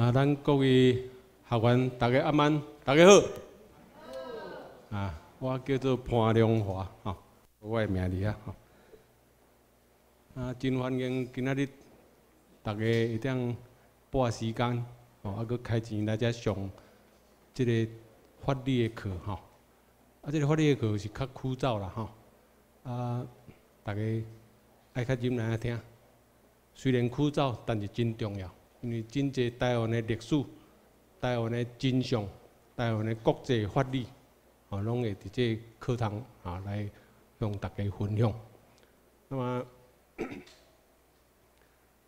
啊，咱各位学员，大家阿安，大家好。啊，我叫做潘良华，吼，我的名字啊，吼。啊，真欢迎今仔日大家一定半时间，吼，啊，搁开钱来遮上即个法律的课，吼。啊，即个法律的课是较枯燥啦，吼。啊，大家爱较认真听，虽然枯燥，但是真重要。因为真济台湾的历史、台湾的真相、台湾的国际法律，啊，拢会伫这课堂啊来向大家分享。那么，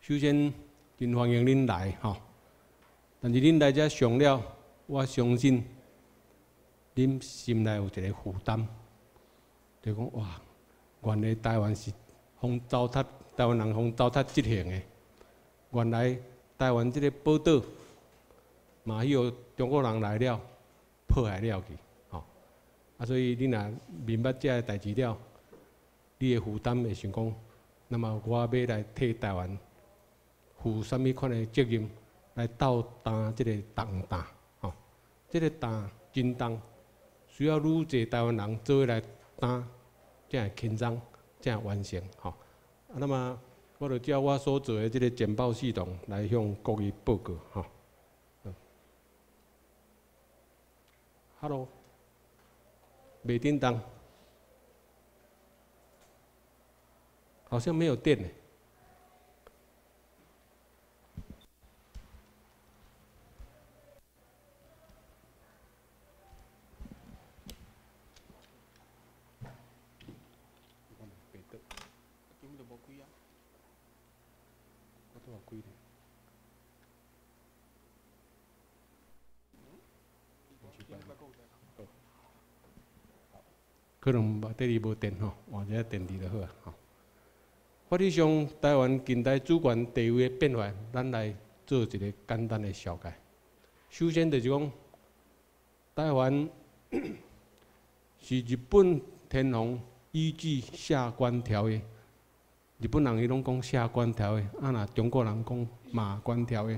首先真欢迎恁来吼，但是恁来遮上了，我相信恁心内有一个负担，就讲哇，原来台湾是风糟蹋，台湾人风糟蹋执行的，原来。台湾即个报道，嘛有中国人来了，破坏了去，吼。啊，所以你若明白这代志了，你的负担会想讲，那么我要来替台湾负什么款的责任，来斗担即个重担，吼。即个担真重，需要愈济台湾人做来担，才会轻松，才会完成，吼。啊，那么。我就照我所做的这个简报系统来向各位报告，哈。Hello，美叮当，好像没有电呢。可能第二无电吼，换一个电池就好啊。吼，法律上台湾近代主权地位的变化，咱来做一个简单的小解。首先就是讲，台湾 是日本天皇依据《下关条约》，日本人伊拢讲《下关条约》，啊那中国人讲《马关条约》。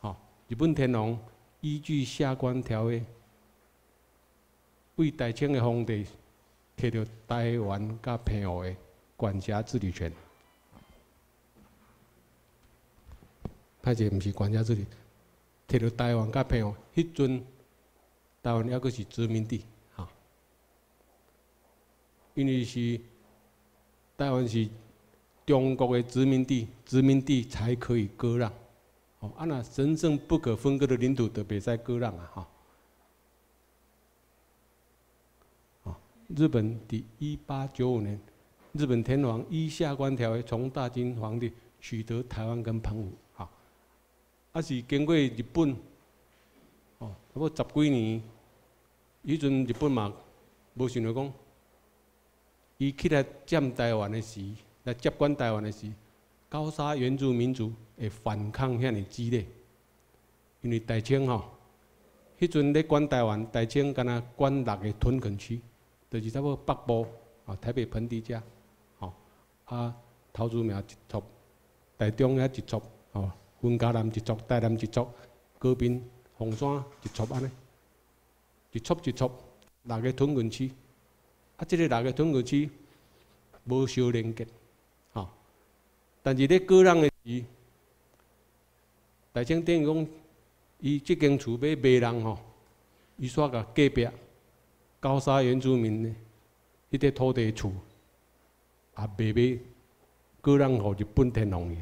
吼，日本天皇依据《下关条约》，为大清的皇帝。摕到台湾甲澎湖的管辖治理权，歹势毋是管辖治理，摕到台湾甲澎湖，迄阵台湾还阁是殖民地，哈，因为是台湾是中国的殖民地，殖民地才可以割让，哦，啊那神圣不可分割的领土都别再割让啊，哈。日本第一八九五年，日本天皇依下关条约从大金皇帝取得台湾跟澎湖，好，啊是经过日本，哦，不多十几年，迄阵日本嘛无想到讲，伊起来占台湾的时，来接管台湾的时，高沙原住民族会反抗遐尼激烈，因为大清吼，迄阵咧管台湾，大清敢若管六个屯垦区。就是差不多北部啊，台北盆地遮，吼啊，桃竹苗一撮，台中遐一撮，吼，云嘉南一撮，台南一撮，高滨、凤山一撮安尼，一撮一撮，六个屯垦区，啊，即个六个屯垦区无相连接，吼，但是咧割让的时，大清等于讲，伊即间厝要卖人吼，伊煞甲隔壁。高沙原住民呢，迄块土地厝也卖俾割让互日本天皇去，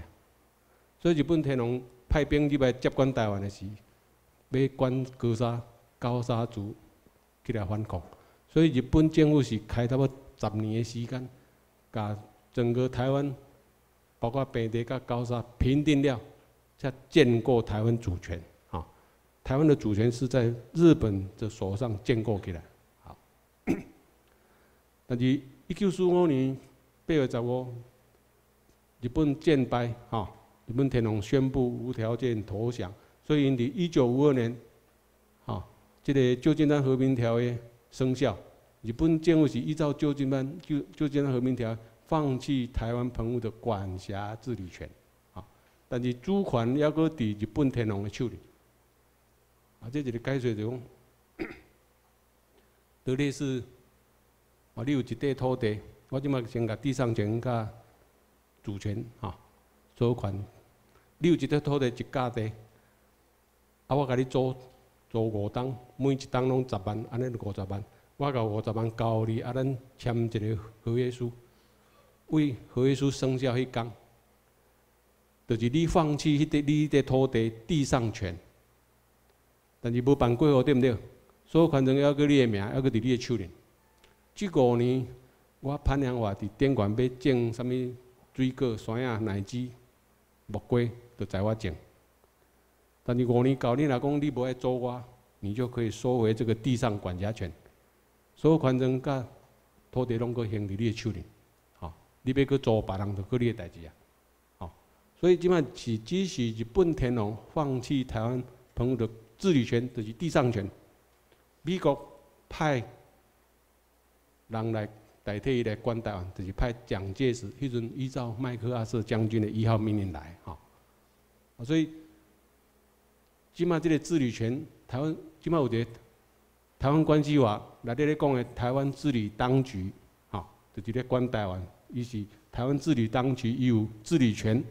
所以日本天皇派兵入来接管台湾的时，要管高沙高沙族起来反抗，所以日本政府是开差不多十年的时间，甲整个台湾，包括平地甲高沙平定了，才建构台湾主权。啊，台湾的主权是在日本的手上建构起来。但是，一九四五年八月十五，日本战败，哈，日本天皇宣布无条件投降，所以，伫一九五二年，哈，这个旧金山和平条约生效，日本政府是依照旧金山旧旧金山和平条约，放弃台湾澎湖的管辖治理权，啊，但是主权要搁伫日本天皇的手里。啊，这就是解说就讲，德类是，啊，你有一块土地，我即马先甲地上权甲主权，哈，所有权，你有一块土地一家地，啊，我甲你租租五档，每一档拢十万，安尼五十万，我甲五十万交你，啊，咱签一个合约书，为合约书生效迄天。就是你放弃迄块你的土地地上权，但是无办过户，对毋对？所有权证要搁你的名，要搁伫你的手里。即五年，我潘良华伫电管要种啥物水果、山啊、奶子、木瓜，都在我种。但是五年到，你若讲你无爱租我，你就可以收回这个地上管辖权。所有权证甲土地拢搁兄弟你的手里。吼，你要搁租别人，就搁你的代志啊。吼所以，即摆是只是日本天皇放弃台湾澎湖的治理权，就是地上权。美国派人来代替伊来管台湾，就是派蒋介石迄阵依照麦克阿瑟将军的一号命令来，哈。所以，即摆即个治理权，台湾即摆有一个台湾关系法内底咧讲的台湾治理当局，吼，就是咧管台湾，伊是台湾治理当局伊有治理权。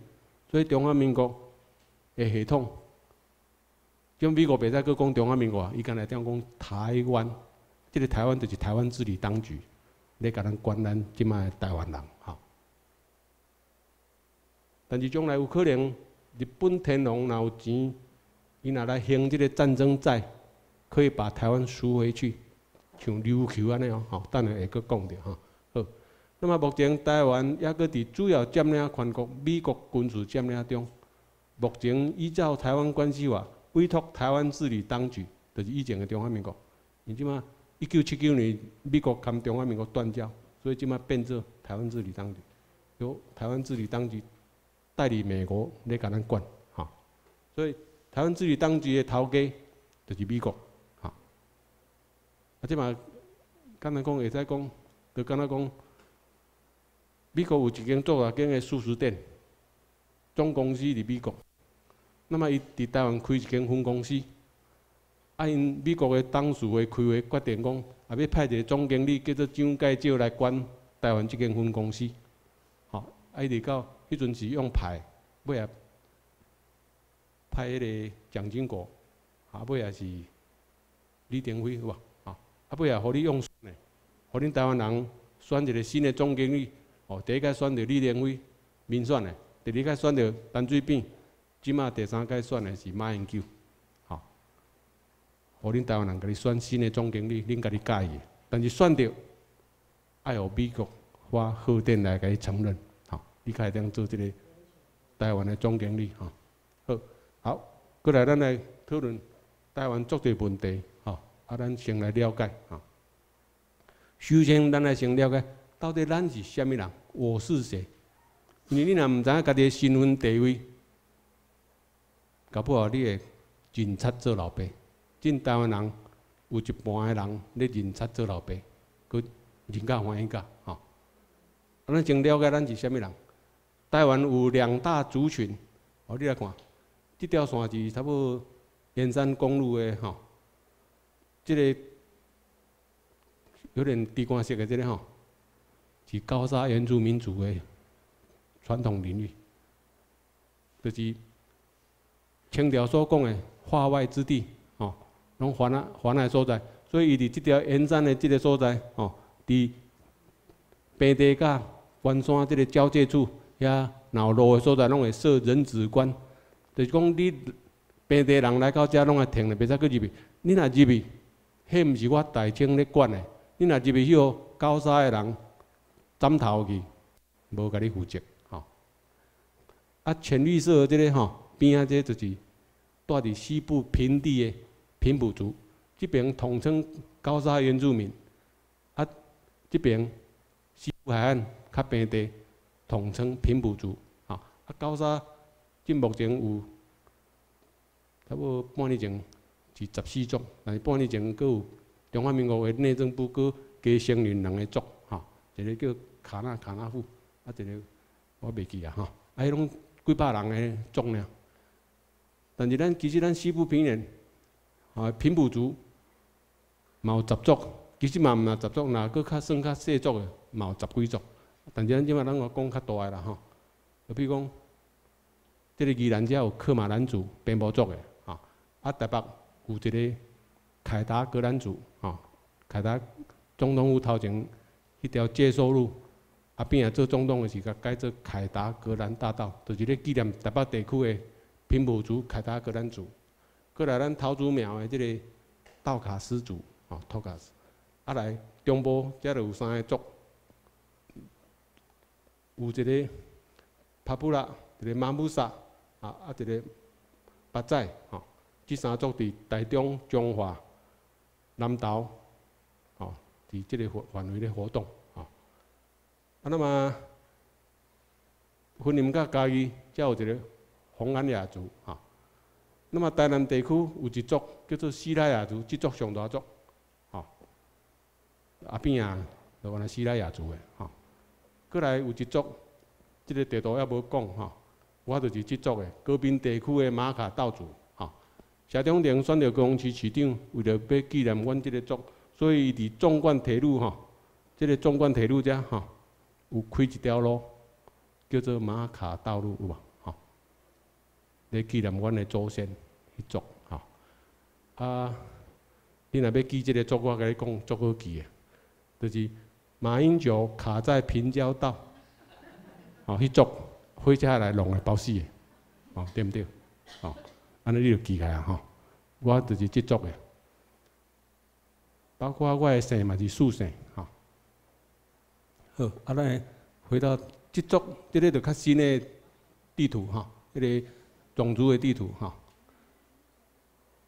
所以中华民国的系统，像美国别再去讲中华民国，伊干来听讲台湾，即个台湾就是台湾治理当局，咧甲咱管咱即卖台湾人，吼。但是将来有可能，日本天皇若有钱，伊若来兴即个战争债，可以把台湾赎回去，像琉球安尼哦，吼，等下会阁讲着吼。好那么目前台湾也搁伫主要占领全国美国军事占领中。目前依照台湾关系法，委托台湾治理当局，就是以前的中华民国。你即马一九七九年美国跟中华民国断交，所以即马变做台湾治理当局，由台湾治理当局代理美国来甲咱管，哈。所以台湾治理当局的头家就是美国，哈。啊，即马刚才讲会使讲，就刚才讲。美国有一间做大间的素食店，总公司伫美国。那么伊伫台湾开一间分公司，啊，因美国的董事会开会决定讲，啊，要派一个总经理叫做蒋介石来管台湾这间分公司。吼，啊，伊直到迄阵是用派，尾啊派迄个蒋经国，啊，尾也是李登辉，是吧？啊，啊，尾也互你用，互恁台湾人选一个新的总经理。哦，第一届选到李登辉民选的，第二届选到陈水扁，即马第三届选的是马英九，互恁台湾人甲你选新的总经理，恁家己介意，但是选到，爱互美国花贺电来甲你承认，好，你开当做即个台湾的总经理，哈，好，好，过来咱来讨论台湾足侪问题，吼，啊，咱先来了解，哈，首先咱来先了解，到底咱是虾米人？我是谁？因为你若毋知影家己的身份地位，搞不好你会认贼做老爸。进台湾人有一半的人咧认贼做老爸，佮人家欢喜噶吼。咱先了解咱是虾米人。台湾有两大族群，哦，你来看，这条线是差不多燕山公路的吼，这个有点地光色的这个吼。是高沙原住民族的传统领域，就是清朝所讲的化外之地，拢还啊环海所在，所以伊伫即条沿山的即个所在，哦，伫平地甲关山即个交界处，遐闹路的所在，拢会设人质关，就是讲你平地人来到遮，拢会停咧，袂使去入去。你若入去，迄毋是我大清咧管的，你若入去迄个高沙的人。斩头去，无甲你负责，吼。啊，浅绿色即个吼边啊，这就是住伫西部平地的平埔族，这边统称高沙原住民。啊，这边西部海岸较平地统称平埔族，吼。啊，高沙即目前有差不多半年前是十四族，但是半年前佫有中华民国的内政部佫加成立两个族，啊，一个叫。卡纳卡纳夫，啊，一个我袂记啊吼，啊，迄种几百人的族呢。但是咱其实咱西部平原，啊平埔族，嘛有十族，其实嘛毋若十族，若搁较算较细族的，嘛有十几族。但是咱即摆咱讲较大个啦吼，就比如讲，即个宜兰遮有克马兰族、平埔族的，吼，啊台北有一个凯达格兰族，吼，凯达总统府头前迄条接收路，啊边仔做总统的时甲改做凯达格兰大道，就是咧纪念台北地区的平埔族、凯达格兰族。过来咱桃竹苗的即个道卡斯族，吼，托卡斯，啊来中部遮就有三个族。有一个帕布拉，一个马姆萨，啊啊一个巴寨，哦，即三族伫台中、中华、南投，哦，伫即个范范围咧活动，吼。啊，那么婚林甲嘉义，则有一个红安雅族，吼。那么台南地区有一族叫做西拉雅族，即族上大族，吼。啊边啊，就原来西拉雅族的，吼。过来有一族，即个地图还无讲吼，我就是即族的高滨地区的马卡道族吼。社中连选着高雄市市长，为着要纪念阮即个族，所以伫纵贯铁路吼，即个纵贯铁路遮吼，有开一条路叫做马卡道路有无来纪念阮的祖先迄族吼。啊，你若要记即个族，我甲你讲足好记的，就是。马英九卡在平交道，哦，迄族火车来弄来包死的，哦，对毋对？哦，安尼你就记起来吼，我就是即族的，包括我的姓嘛是素姓，吼。好，啊，咱回到即族，即个就较新的地图吼，迄个种族的地图哈，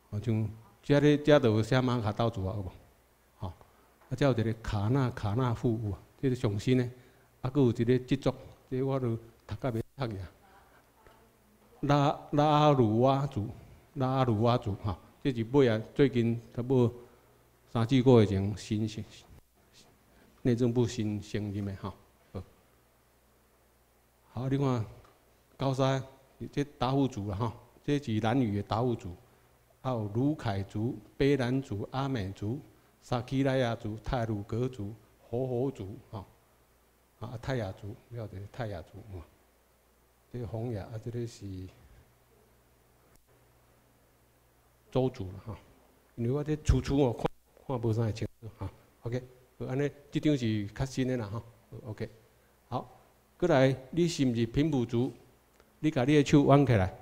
好像遮咧遮都有写马卡道族啊，有无？啊，有一个卡纳卡纳夫有啊，即个上新诶，啊，佫有一个即族，即我都读甲袂读去啊。拉拉鲁瓦族，拉鲁瓦族哈，即是尾啊，最近差不多三四个月前新新内政部新升任诶哈。好，你看高山即达悟族啦哈，即是南语的达悟族，还有卢凯族、卑南族、阿美族。萨基拉亚族、泰鲁格族、活活族，哈，啊泰雅族，了解泰雅族嘛？这个洪雅啊，这个是周族了哈。因为我这初初哦看看无啥清楚哈。OK，安尼这张是较新的啦哈。OK，好，过来你是毋是平埔族？你甲你的手弯起来，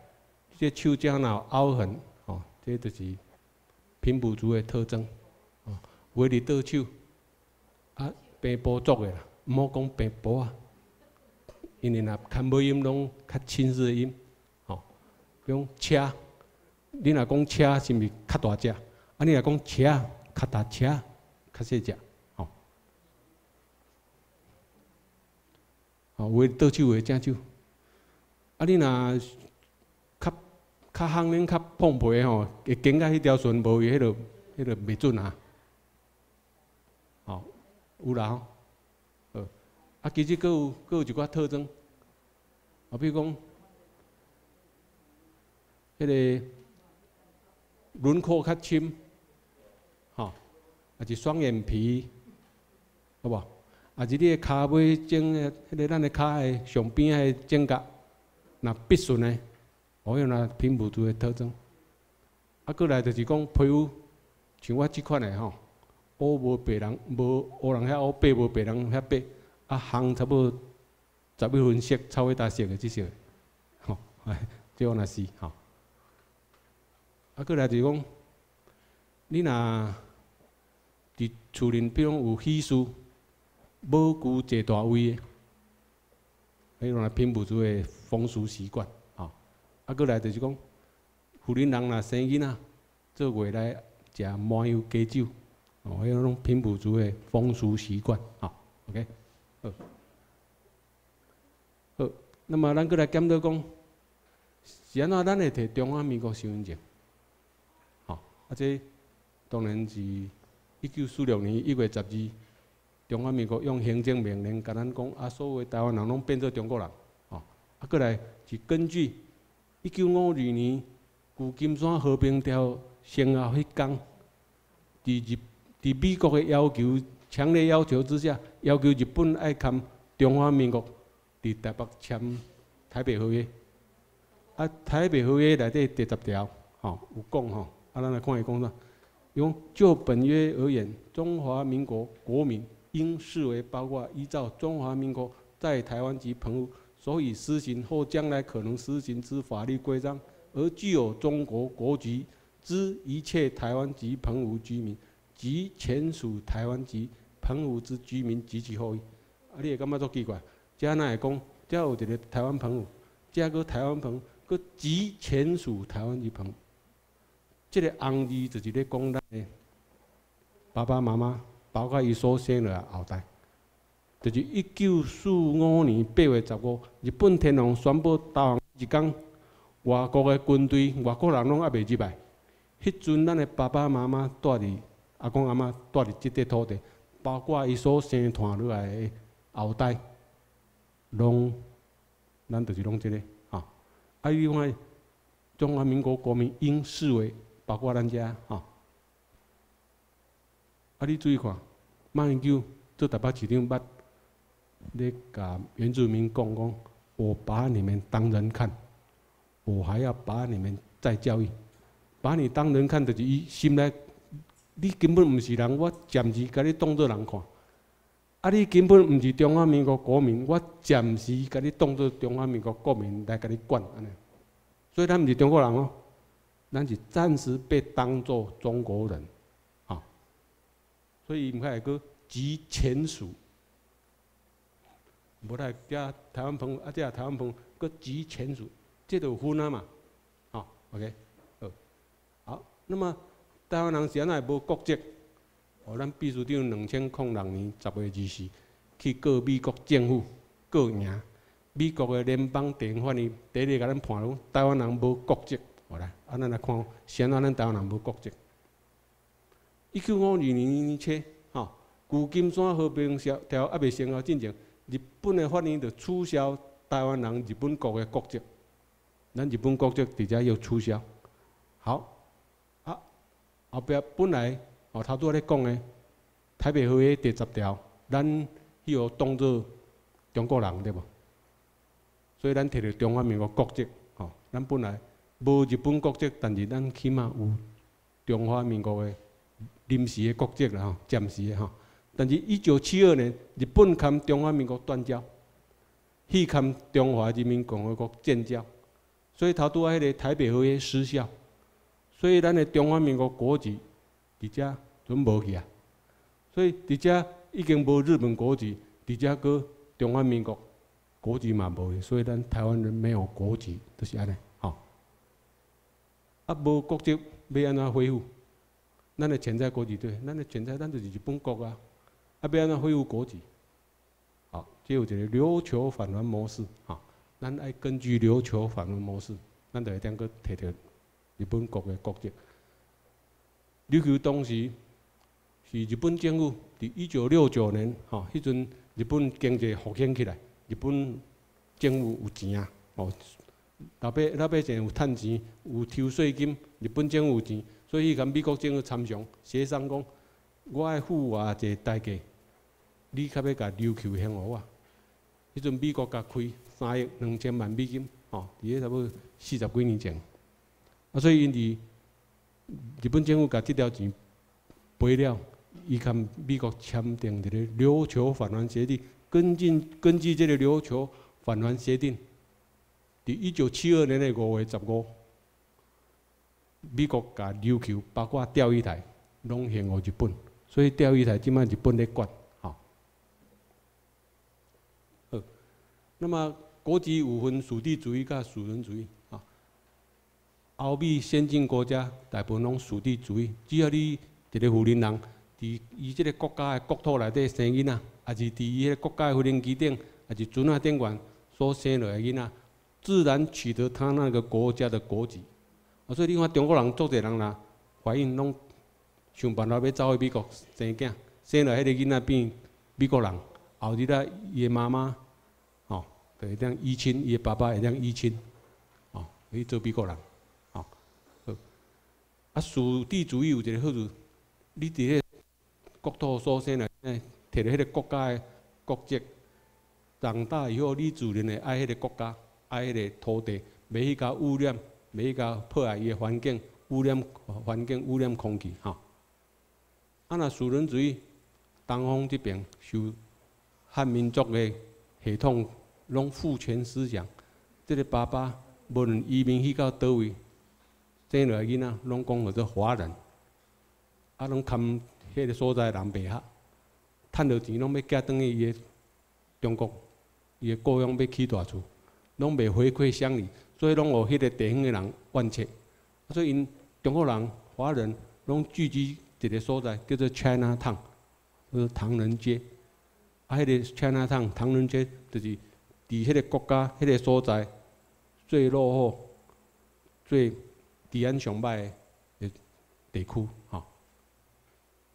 这手掌若有凹痕，哦，这就是平埔族的特征。话伫倒手，啊，平埔族的啦，毋好讲平埔啊，因为若看尾音拢较轻视音，吼，比如车，你若讲车是毋是较大只？啊，你若讲车，较大车，较细只，吼。哦，话倒手话正手，啊，你若较较行恁较碰皮吼，会感觉迄条船无伊迄落，迄落袂准啊。吼有啦吼，呃，啊，其实佫有佫有一寡特征，啊，比如讲，迄个轮廓较深，吼，啊是双眼皮，好无？啊是你个骹尾整个，迄个咱个骹的上边个指甲，那必顺的，好用那平埔族的特征。啊，过来就是讲皮肤，像我即款的吼。乌无白人，无乌人遐乌，白无白人遐白，啊，红差不多十一分色，超会大色的即色，吼，哎即样若是吼。啊，过来就是讲，你若伫厝里，比如有喜事，无顾坐大位的，迄种来平埔族的风俗习惯，吼。啊，过来就是讲，富林人若生囡仔，做月来食麻油鸡酒。哦，迄种平埔族的风俗习惯，啊，OK，好，好，那么咱过来检讨讲，是安怎咱会摕中华民国身份证？好，啊，这当然是一九四六年一月十二，中华民国用行政命令甲咱讲，啊，所有台湾人拢变做中国人，哦，啊，过来是根据一九五二年旧金山和平条签后迄天，伫日伫美国的要求强烈要求之下，要求日本爱签中华民国伫台北签台北合约。啊，台北合约内底第十条，吼有讲吼，啊，咱来看伊讲啥？用就本约而言，中华民国国民应视为包括依照中华民国在台湾及澎湖所以施行或将来可能施行之法律规章，而具有中国国籍之一切台湾及澎湖居民，及前属台湾及澎湖之居民及其后裔。啊，你会感觉足奇怪？遮那会讲，遮有一个台湾澎湖，遮个台湾澎，个及前属台湾及澎湖。即个红字就是咧讲咱爸爸妈妈，包括伊所生落后代，就是一九四五年八月十五，日本天皇宣布投降一天，外国的军队、外国人拢还未入来。迄阵咱的爸爸妈妈住伫阿公阿妈住伫即块土地，包括伊所生传落来的后代，拢咱就是拢即个吼。啊，伊讲中华民国国民应视为。包括咱遮吼，啊！你注意看，马英九做台北市长捌咧甲原住民讲讲，我把你们当人看，我还要把你们再教育，把你当人看，就是伊心内，你根本毋是人，我暂时甲你当做人看。啊！你根本毋是中华民国国民，我暂时甲你当做中华民国国民来甲你管安尼。所以咱毋是中国人哦。咱是暂时被当作中国人，所以唔开个集前属，无来加台湾朋友，啊，即台湾朋友个集前属，这都分啊嘛，好，OK，好，好，那么台湾人现在无国籍，哦，咱秘书长两千零六年十月二四去告美国政府告赢，美国的联邦地方法院第一个甲咱判了，台湾人无国籍。好来，啊，咱来看，现在咱台湾人无国籍。一九五二年初，吼，旧金山和平条还未生效之前，日本的法院就取消台湾人日本国的国籍，咱日本国籍直接要取消。好，啊，后壁本来哦，头拄仔咧讲的台北合约第十条，咱迄个当做中国人对无？所以咱摕着中华民国国籍，吼，咱本来。无日本国籍，但是咱起码有中华民国的临时的国籍啦，吼，暂时的吼。但是，一九七二年，日本跟中华民国断交，去跟中华人民共和国建交，所以头拄仔迄个台北合约失效，所以咱的中华民国国籍伫遮准无去啊。所以伫遮已经无日本国籍，伫遮个中华民国国籍嘛无去，所以咱台湾人没有国籍，就是安尼。吼啊，无国籍要安怎恢复？咱的潜在国籍对，咱的潜在咱就是日本国啊，啊不要安怎恢复国籍？好，即有一个琉球返还模式，哈，咱爱根据琉球返还模式，咱就会当个摕到日本国的国籍。琉球当时是日本政府伫一九六九年，吼，迄阵日本经济复兴起来，日本政府有钱啊，哦。老百老百姓有趁钱，有抽税金，日本政府有钱，所以甲美国政府参详协商讲，我爱付偌济代价，你较要甲琉球还互我。迄阵美国甲开三亿两千万美金，吼，伫个差不多四十几年前。啊，所以因伫日本政府甲即条钱赔了，伊甲美国签订一个琉球返还协定，根据根据即个琉球返还协定。伫一九七二年的五月十五，美国甲琉球包括钓鱼台拢还互日本，所以钓鱼台即摆日本咧管，吼。好，那么国籍有分属地主义甲属人主义，啊，欧美先进国家大部分拢属地主义，只要你一个富人人，伫伊即个国家的国土内底生囡仔，还是伫伊迄个国家的无人机顶，还是船啊顶管所生落来囡仔。自然取得他那个国家的国籍，啊，所以你看中国人做侪人啦，怀孕拢想办法要走去美国生囝，生了迄个囡仔变美国人，后日仔伊的妈妈，吼，就会当依亲，伊爸爸会当依亲，哦，去做美国人，哦，好。啊，属地主义有一个好处，你伫迄国土所生来，摕着迄个国家的国籍，长大以后，你自然会爱迄个国家，爱迄个土地，袂去甲污染，袂去甲破坏伊的环境，污染环境，污染空气，吼。啊，若属人主义，东方这边受汉民族的系统，拢父权思想，即个爸爸无论移民去到倒位，生落来囡仔拢讲叫做华人，啊，拢堪迄个所在人袂合，趁着钱拢要寄转去伊个中国，伊个故乡要起大厝，拢袂回馈乡里，所以拢有迄个地方的人怨切，所以因中国人、华人拢聚集。一个所在叫做 China Town，就是唐人街。啊，迄个 China Town 唐人街就是伫迄个国家迄个所在最落后、最治安上歹的地区，吼。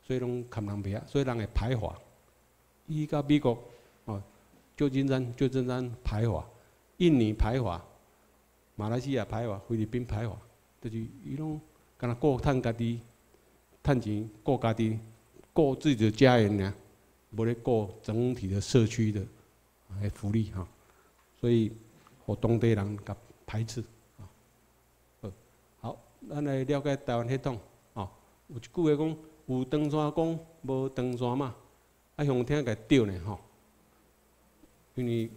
所以拢看人袂啊，所以人会排华。伊甲美国，哦，旧金山、旧金山排华，印尼排华，马来西亚排华，菲律宾排华，就是伊拢敢若顾趁家己。趁钱顾家己，顾自己的家人呢，无咧顾整体的社区的诶福利哈，所以互当地人甲排斥啊。好，咱来了解台湾血统哦。有一句话讲，有长山公，无长山嘛，啊，向听个对呢吼。因为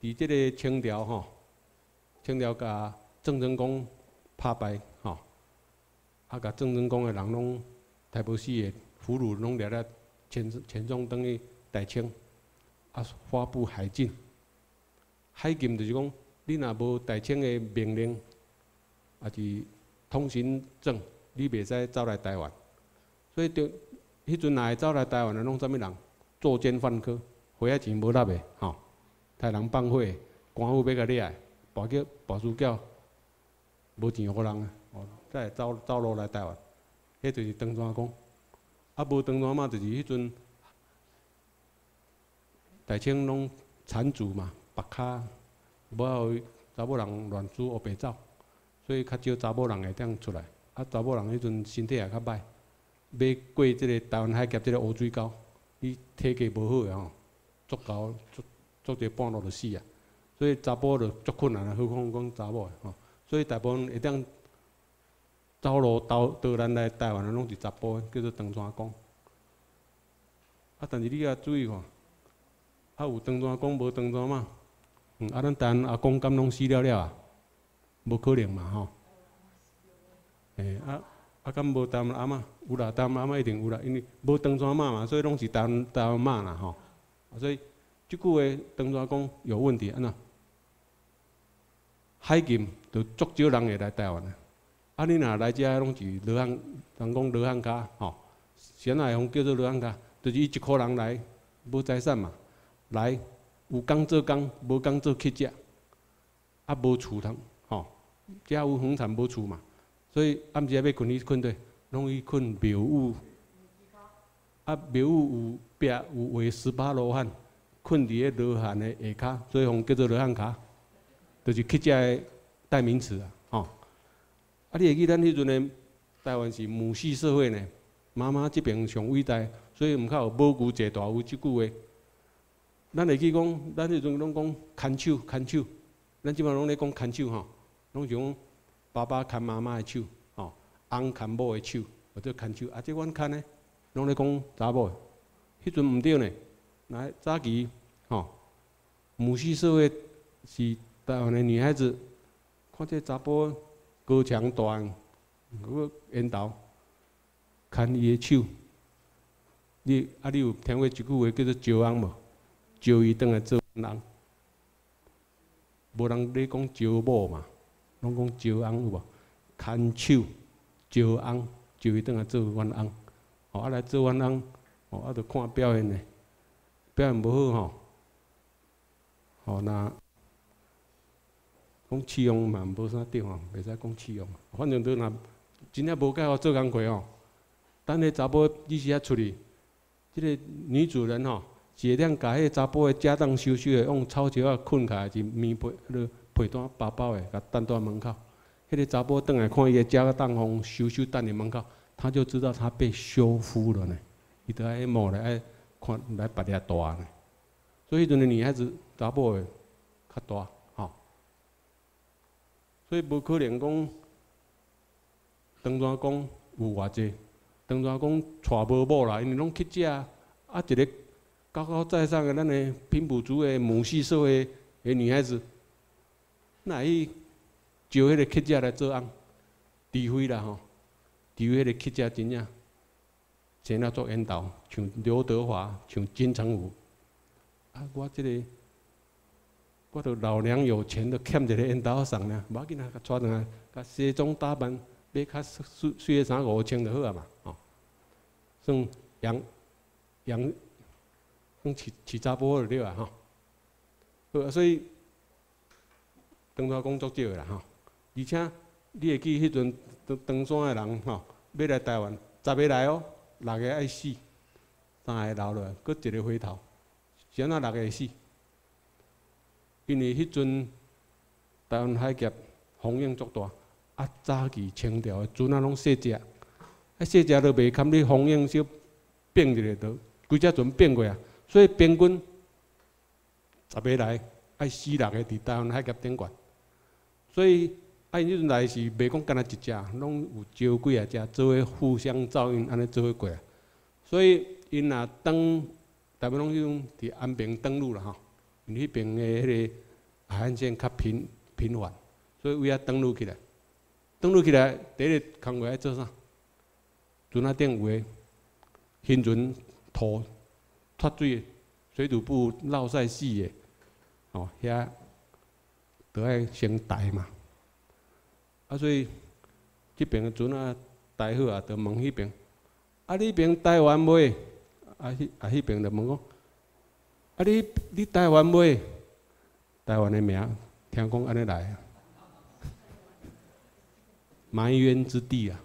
伫即个清朝吼，清朝甲郑成功拍败吼。啊！甲郑成功诶人拢台北市诶俘虏拢掠咧遣遣送等于大清，啊发布海禁。海禁就是讲，你若无大清诶命令，啊是通行证，你袂使走来台湾。所以着迄阵若会走来台湾诶，拢啥物人？作奸犯科，花啊钱无纳诶，吼，杀人放火，官府要甲掠，跋叫跋输叫，无钱互人啊。再走走路来台湾，迄就是唐山公。啊，无唐山嘛，就是迄阵台青拢产主嘛，白卡，无好查某人乱煮乌白走，所以较少查某人会当出来。啊，查某人迄阵身体也较歹，要过即个台湾海峡即个乌水沟，伊体格无好诶吼，足够足做一半路就死啊。所以查甫就足困难啊，何况讲查某诶吼。所以大部分会当。走路到到咱来台湾的，拢是查甫，叫做长山公。啊，但是你也注意看，啊有长山公无长山嘛？嗯，啊咱台湾阿公敢拢死了了啊？无可能嘛吼。诶，啊啊敢无台湾阿嬷？有啦，台湾阿嬷一定有啦，因为无长山嘛嘛，所以拢是台湾台湾妈啦吼。所以即句话长山讲有问题，安怎？海禁就足少人会来台湾啊。啊！你若来遮拢是罗汉，人讲罗汉家吼，现在用叫做罗汉家，就是伊一伙人来，无财产嘛，来有工做工，无工做乞食，啊无厝通吼，遮有房产无厝嘛，所以暗时要困去困对，拢去困庙宇，啊庙宇有壁有画十八罗汉，困伫个罗汉的下骹，所以用叫做罗汉卡，就是乞食的代名词啊。吼啊！你会记咱迄阵的台湾是母系社会呢？妈妈这边上伟大，所以毋较有母牛坐大有即句话。咱会记讲，咱迄阵拢讲牵手牵手，咱即摆拢咧讲牵手吼，拢是讲爸爸牵妈妈的手，吼，翁牵某的手，或者牵手。啊，即阮牵呢，拢咧讲查某。迄阵毋对呢，来早期吼，母系社会是台湾的女孩子，看这查甫。高墙断，嗰个烟头牵伊的手，你啊，你有听过一句话叫做招翁无？招伊倒来做人，无人咧讲招某嘛，拢讲招翁有无？牵手招翁，招伊倒来做阮翁，哦，啊来做阮翁，哦，啊，着看表演咧，表现无好吼，哦那。讲试用嘛，无啥对吼，袂使讲试用。反正都若真正无介好做工课吼，等迄查甫你时啊出去，即个女主人吼，一点甲迄个查甫的家当收收的，用草席啊困起来，是棉被，迄个被单包包的，甲等在门口。迄个查甫倒来看伊的家当风收收等伫门口，他就知道他被修复了呢。伊得爱摸来爱看来把遐大呢。所以迄阵的女孩子查某的较大，吼。所以无可能讲，当怎讲有偌济，当怎讲娶无某啦，因为拢乞食，啊一个。高高在上的咱的平埔族的母系社会的女孩子，那去招迄个乞家来做翁，除非啦吼，除非迄个乞家真正先来做引导，像刘德华，像金城武。啊，我这个，我都老娘有钱，都欠一个引导上呢，无要紧啊，甲带来，甲西装打扮，买较水水三五千就好啊嘛，吼，算养养。讲饲饲查甫就对啊吼，好，所以长沙工作少啦吼，而且你会记迄阵长长山的人吼，要来台湾，十个来哦，六个爱死，三个留落，搁一个回头，是安怎六个会死？因为迄阵台湾海峡风影足大，啊早期清朝的船啊拢细只，啊细只都袂堪你风影小变一个都，规只船变过啊。所以边军十个来，爱死六个伫台湾海峡顶管。所以啊，因迄阵来是袂讲干那一只，拢有招几啊只，做伙互相照应，安尼做伙过啊。所以因若登，大部分拢迄种伫安平登陆啦吼，因迄边的迄个海岸线较频频繁，所以为啊登陆起来，登陆起来第一个工作爱做啥？船仔顶有诶，新船拖。脱水，水土不落晒死的，哦，遐都爱先台嘛。啊，所以这边的船啊，台好啊，就问迄边，啊，你边台湾买？啊，迄啊，迄边就问讲，啊，你你台湾买？台湾的名，听讲安尼来，埋怨之地啊，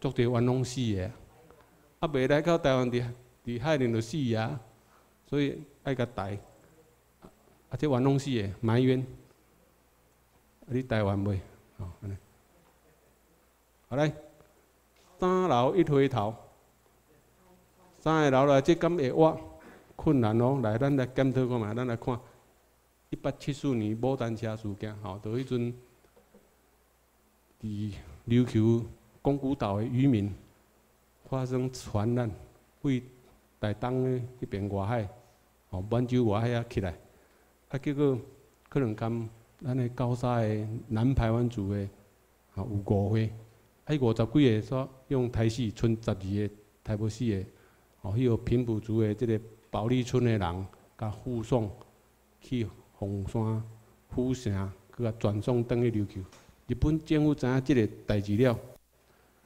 足侪冤枉死的，啊，未来到台湾的。伫海里就死啊，所以爱甲台，啊，这玩弄死的埋怨，啊你台湾袂，好来，三楼一回头，三个楼来，这敢会挖困难哦，来，咱来检讨看嘛，咱来看，一八七四年牡丹车事件，吼，到迄阵，伫琉球宫古岛的渔民发生船难，为台东的迄边外海，吼满洲外海啊起来，啊结果可能跟咱的高沙的南台湾族的，有误会，啊五十几个说用台戏，剩十二个台北市的，哦迄个平埔族的即个保利村的人，甲护送去凤山、府城，佮甲转送登去琉球。日本政府知影即个代志了，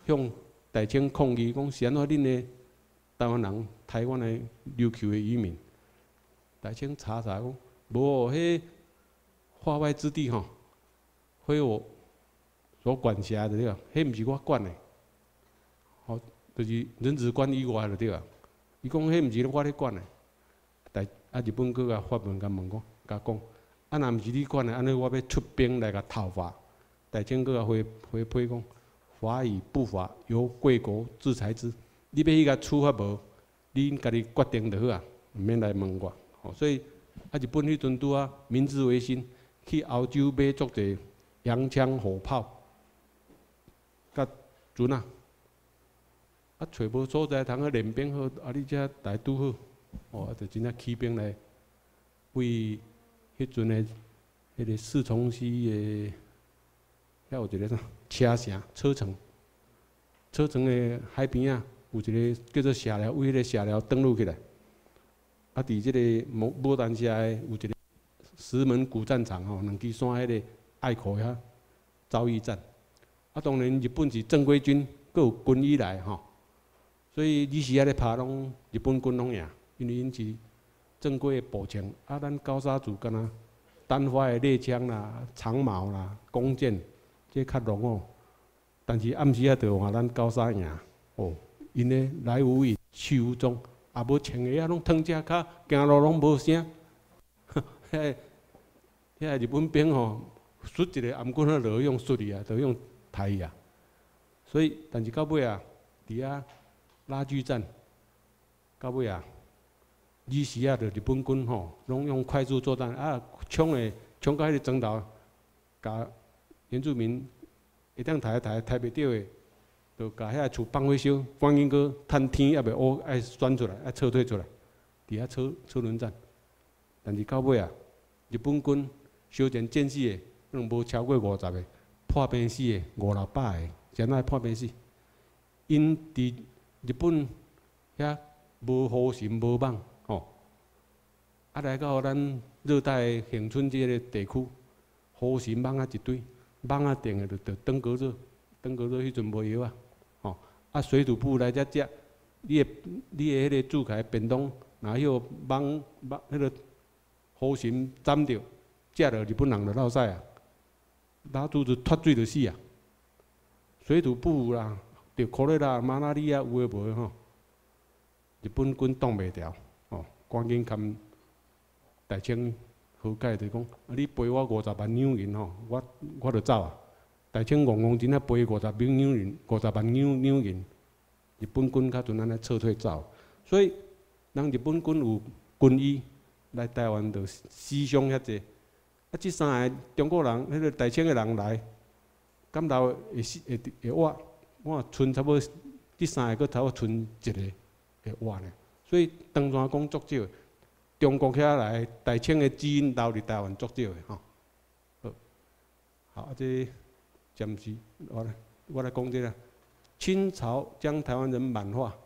向大清抗议讲是安怎恁的？台湾人、台湾的琉球的移民，大清查查讲，无迄化外之地吼，非我所管辖的对啊，迄毋是我管的，吼，就是人质管以外的对啊。伊讲迄毋是我咧管的，但啊日本佫甲发文甲问讲，甲讲，啊若毋是你管的，安尼我要出兵来甲讨伐。大清佫甲回回批讲，法与不法由贵国制裁之。你要去甲处罚无？你家己决定就好啊，毋免来问我。吼，所以啊，日本迄阵拄啊，明治维新去欧洲买足者洋枪火炮，甲船啊，啊找无所在通去练兵好，啊你遮来拄好，哦，就真正起兵来为迄阵的迄个四重溪的，遐有一个啥车城、车城、车城的海边啊。有一个叫做社寮，为迄个社寮登陆起来。啊，伫即个牡牡丹社的有一个石门古战场吼，两支山迄个隘口遐遭遇战。啊，当然日本是正规军，佫有军医来吼，所以你时啊咧拍拢日本军拢赢，因为因是正规的步枪。啊，咱高沙族敢若单发的猎枪啦、长矛啦、弓箭，这较弱哦。但是暗时啊，就换咱高沙赢哦。因呢来无影去无踪，啊无穿个啊，拢汤只骹行路拢无声。遐日本兵吼，输一个颔棍啊，都用输的啊，都用台啊。所以，但是到尾啊，伫遐拉锯战，到尾啊，日时啊，着日本军吼，拢用快速作战啊，冲诶，冲到迄个庄头，甲原住民一当抬抬抬袂着诶，就甲遐厝放火烧，赶紧去趁天也袂乌，爱钻出来，爱撤退出来，伫遐车车轮战。但是到尾啊，日本军烧战战死诶，可能无超过五十个，破病死的五六百个，真爱破病死。因伫日本遐无好心无蠓吼，啊来到咱热带恒春即个地区，好心蠓啊一堆，蠓啊定诶着着登革热，登革热迄阵无药啊，吼啊水土部来遮食，你诶你诶迄个煮开便当，若迄个蠓蠓迄个。好心斩着，食了日本人就落屎啊！拉肚子脱水就死啊！水土不服啦，就可勒啦、马拉利亚有诶无诶吼？日本军挡袂牢，吼，赶紧含大清和解就讲，啊，你赔我五十万两银吼，我我就走啊！大清戆戆真啊赔五十万两银，五十万两两银，日本军较阵安尼撤退走，所以人日本军有军医。来台湾就死伤遐济，啊！即三个中国人，迄个大清个人来，感到会死会会活，我剩差不多，即三个佫差不多剩一个会活呢。所以当山讲足少，中国遐来大清个基因留伫台湾足少的吼。好，好，啊，这暂时我来我来讲这个，清朝将台湾人满化，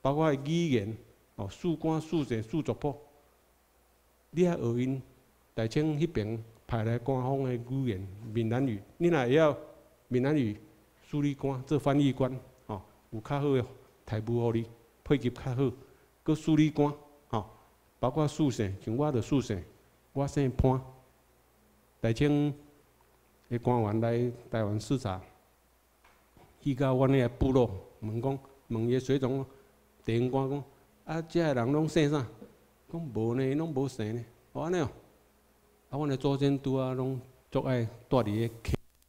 包括语言哦，书官、书写、书族谱。你遐学因大清迄边派来官方的语言闽南语，你若会晓闽南语，处理官做翻译官，吼，有较好的台步互你配给较好，搁处理官，吼，包括书姓，像我着书姓，我姓潘。大清的官员来台湾视察，去到阮个部落，问讲，问伊水总，地方官讲，啊，遮个人拢姓啥？讲无呢，拢无姓呢，哦安尼哦。啊，阮的祖先拄啊，拢足爱住伫个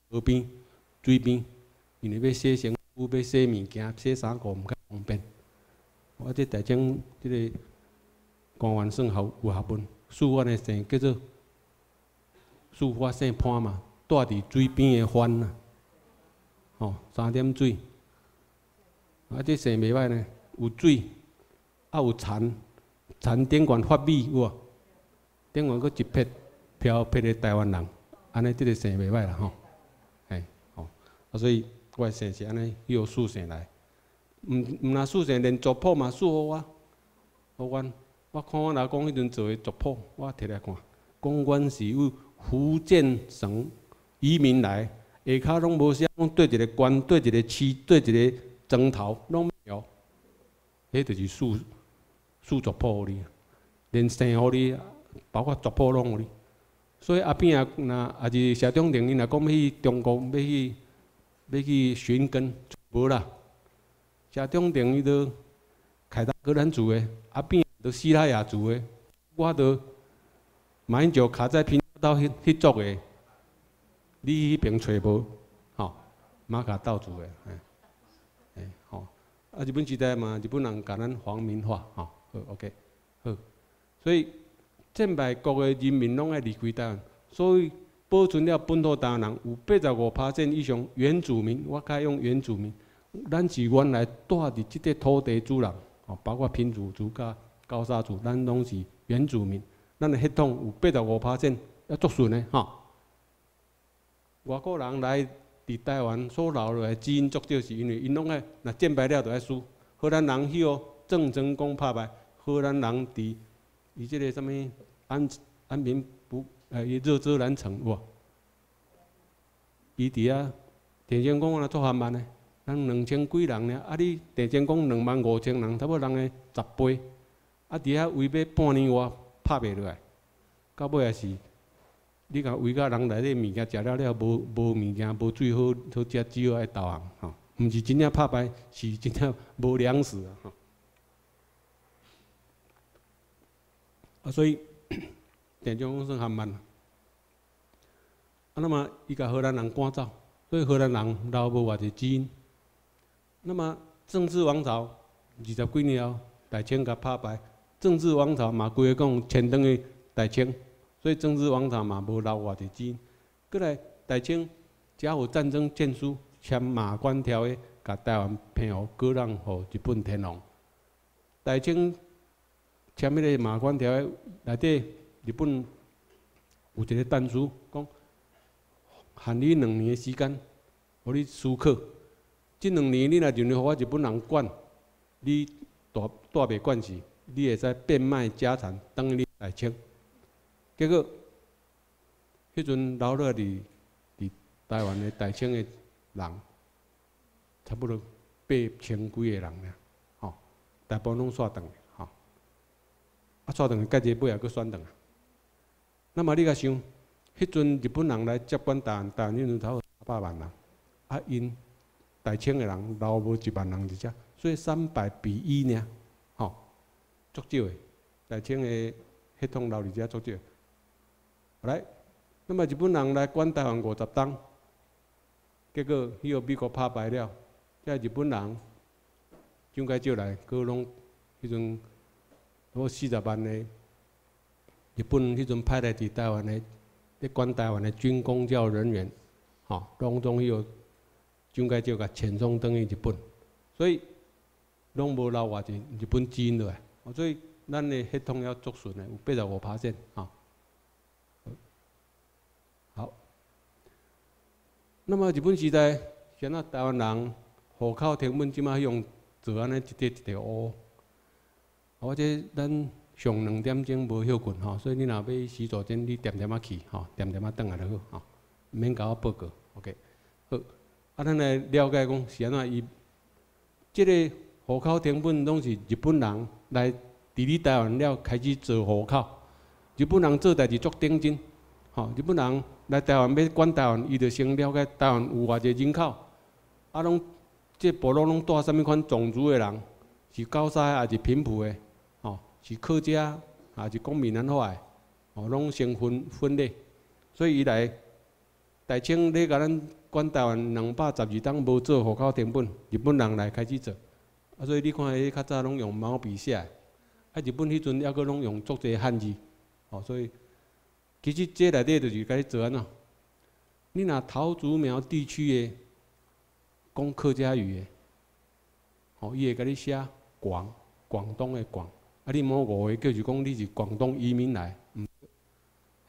河边、水边，因为要洗身躯、要洗物件、洗衫裤，毋较方便。我这大清即个官员算好有学问，赐阮的姓叫做赐我姓潘嘛，住伫水边的番呐。哦，三点水。啊，即姓袂歹呢，有水，啊有田。田顶管发米有无？顶悬佫一撇漂配的台湾人，安尼即个姓袂歹啦吼，哎，吼，啊所以我的姓是安尼有属姓来，毋毋若属姓连族谱嘛属互我，互阮，我看我老公迄阵做诶族谱，我摕来看，讲阮是有福建省移民来，下骹拢无写，拢对一个关，对一个区，对一个庄头，拢有，迄就是属。数族谱互你，连生互你，包括族谱拢互你。所以阿扁啊，那也是社中定，伊若讲要去中国，要去要去寻根，无啦。社中定伊都开大个咱住的，阿扁都西拉雅族的，我都满就卡在平岛迄迄族的，你迄边找无？吼，马卡岛住的，哎，哎，吼，啊日本时代嘛，日本人甲咱皇民化，吼。好，OK，好，所以战败国的人民拢爱离开台湾，所以保存了本土台湾人有八十五趴以上原住民，我改用原住民，咱是原来住伫即块土地主人，哦，包括平埔族、甲高沙族，咱拢是原住民，咱的血统有八十五趴要作顺的哈。外国人来伫台湾所留落来基因足少，是因为因拢爱若战败了就爱输，荷兰人去哦。郑成功拍败荷兰人伫伊即个什物安安平不呃伊热泽兰城哇，伊伫啊郑成功啊做还慢呢，咱两千几人呢，啊你郑成功两万五千人，差不多人的十倍，啊伫遐围要半年外拍袂落来，到尾也是你甲围甲人内底物件食了了无无物件无水好好食，只好爱投降吼，毋是真正拍败，是真正无粮食啊吼。啊，所以电中算较慢。啊，那么伊甲荷兰人赶走，所以荷兰人留无偌济基因。那么政治王朝二十几年后，大清甲拍败，政治王朝嘛规个讲迁登去大清，所以政治王朝嘛无留偌济基因。过来大清甲午战争战书，签马关条约，甲台湾平和割让互日本天皇。大清签迄个马关条约内底，日本有一个弹书，讲限你两年的时间，互你思考。即两年你若认为互我日本人管，你大大袂管事，你会使变卖家产，等你来清。结果，迄阵留落伫伫台湾的大清的人，差不多八千几个人尔，吼，大部分拢刷断。啊，带等家己尾也阁选等啊。那么你甲想，迄阵日本人来接管台湾，台湾迄阵头三百万人，啊因大清诶人留无一万人伫遮，所以三百比一呢，吼，足少诶。大清诶血统留伫遮足少。来，那么日本人来管台湾五十冬，结果迄个美国拍败了，即日本人蒋介石来，阁拢迄阵。我四十万的日本迄阵派来伫台湾的，咧管台湾的军公教人员，吼，拢总有蒋介石甲遣送等于日本，所以拢无留偌济日本基因落来，所以咱的血统要足顺的，有八十五趴线，吼。好，那么日本时代，现在台湾人户口填本即马用做安尼一叠一叠乌。或者咱上两点钟无休困吼，所以你若要洗手间，你点点仔去吼，点点仔转来就好吼，免甲我报告，OK。好，啊，咱来了解讲是安怎伊，即个户口成本拢是日本人来伫你台湾了开始做户口，日本人做代志足顶真，吼，日本人来台湾要管台湾，伊就先了解台湾有偌济人口，啊，拢即部落拢带啥物款种族的人，是高沙还是贫富的？是客家，啊是讲闽南话的，哦，拢先分分类。所以伊来大清咧，甲咱管台湾两百十二档无做户口成本，日本人来开始做。啊，所以你看，迄较早拢用毛笔写，啊，日本迄阵抑阁拢用足济汉字，哦，所以其实这内底就是甲你做安怎？你若桃竹苗地区诶讲客家语诶，哦，伊会甲你写广广东的广。啊！你摸误会，就是讲你是广东移民来，嗯，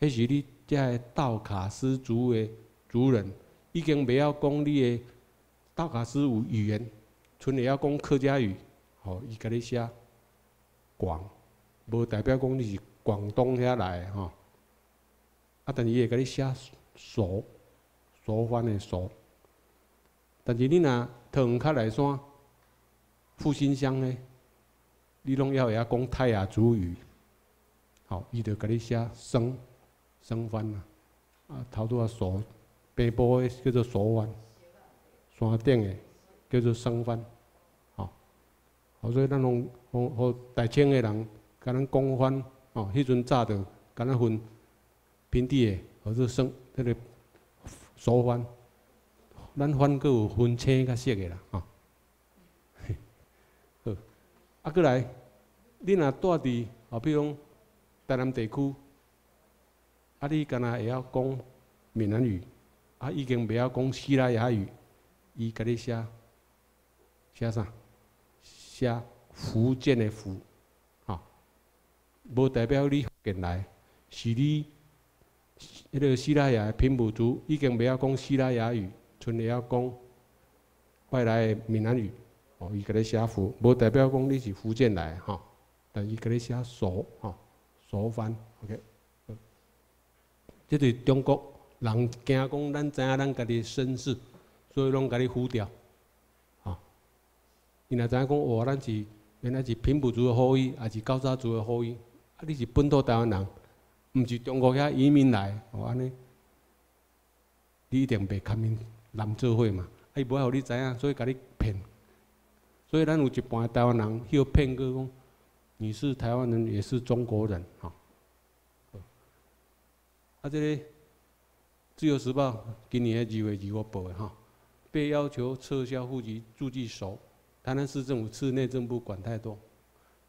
迄是你即个道卡斯族的族人，已经袂晓讲你的道卡斯语语言，剩会晓讲客家语，吼，伊甲你写广，无代表讲你是广东遐来吼。啊，但是伊会甲你写熟，熟番的熟。但是你若唐卡来山，复兴乡呢？你拢要会晓讲泰雅族语，好，伊就甲你写生生番啊，啊，头拄啊锁，背部的叫做锁番，山顶的叫做生番，好，好，所以咱拢和和大清的人甲咱讲番，哦，迄阵早着甲咱分平地的，或者生迄个锁番，咱番阁有分青甲色的啦，吼。啊，过来，你若住伫，好比如台南地区，啊，你敢若会晓讲闽南语，啊，已经袂晓讲西拉雅语，伊甲你写写啥？写福建的福，吼，无代表你福建来，是你迄个西拉雅平埔族已经袂晓讲西拉雅语，剩会晓讲外来的闽南语。哦，伊甲你写福，无代表讲你是福建来吼，但伊甲你写熟吼，熟番，OK。即对中国人惊讲咱知影咱家己身世，所以拢甲你糊掉，吼。伊若知影讲哦，咱是原来是平埔族的后裔，还是高山族的后裔，啊，你是本土台湾人，毋是中国遐移民来，哦安尼，你一定袂堪面难做伙嘛，啊伊无互你知影，所以甲你骗。所以咱有一半台湾人，又骗过讲，你是台湾人，也是中国人，哈，啊，这个《自由时报》今年的二月二号报的哈，被要求撤销户籍注记首，台南市政府次内政部管太多，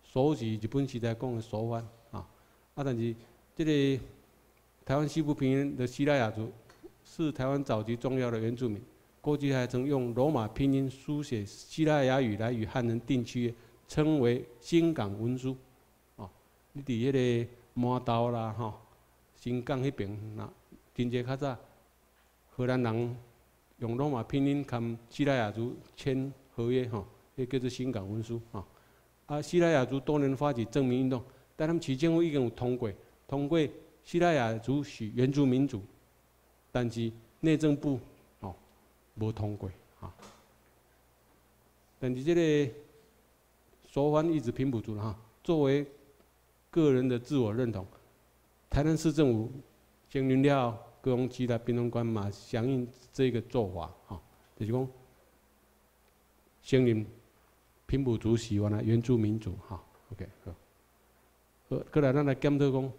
首是日本时代讲的首犯啊，啊，但是这个台湾西部平原的西拉雅族是台湾早期重要的原住民，过去还曾用罗马拼音书写西拉雅语来与汉人定居，称为新港文书，哦，你伫迄个马道啦，吼。新港迄边，那真济较早，荷兰人用罗马拼音跟西拉雅族签合约，吼，迄叫做新港文书，吼。啊，西拉雅族多年发起证明运动，但他们市政府已经有通过，通过西拉雅族是原住民族，但是内政部吼无通过，啊。但是这个说法一直平不住了，哈。作为个人的自我认同。台南市政府承认了高雄其他宾馆馆嘛，响应这个做法，哈，就是讲承认平埔族喜欢的原住民族，哈，OK，好。好，过来咱来检讨讲，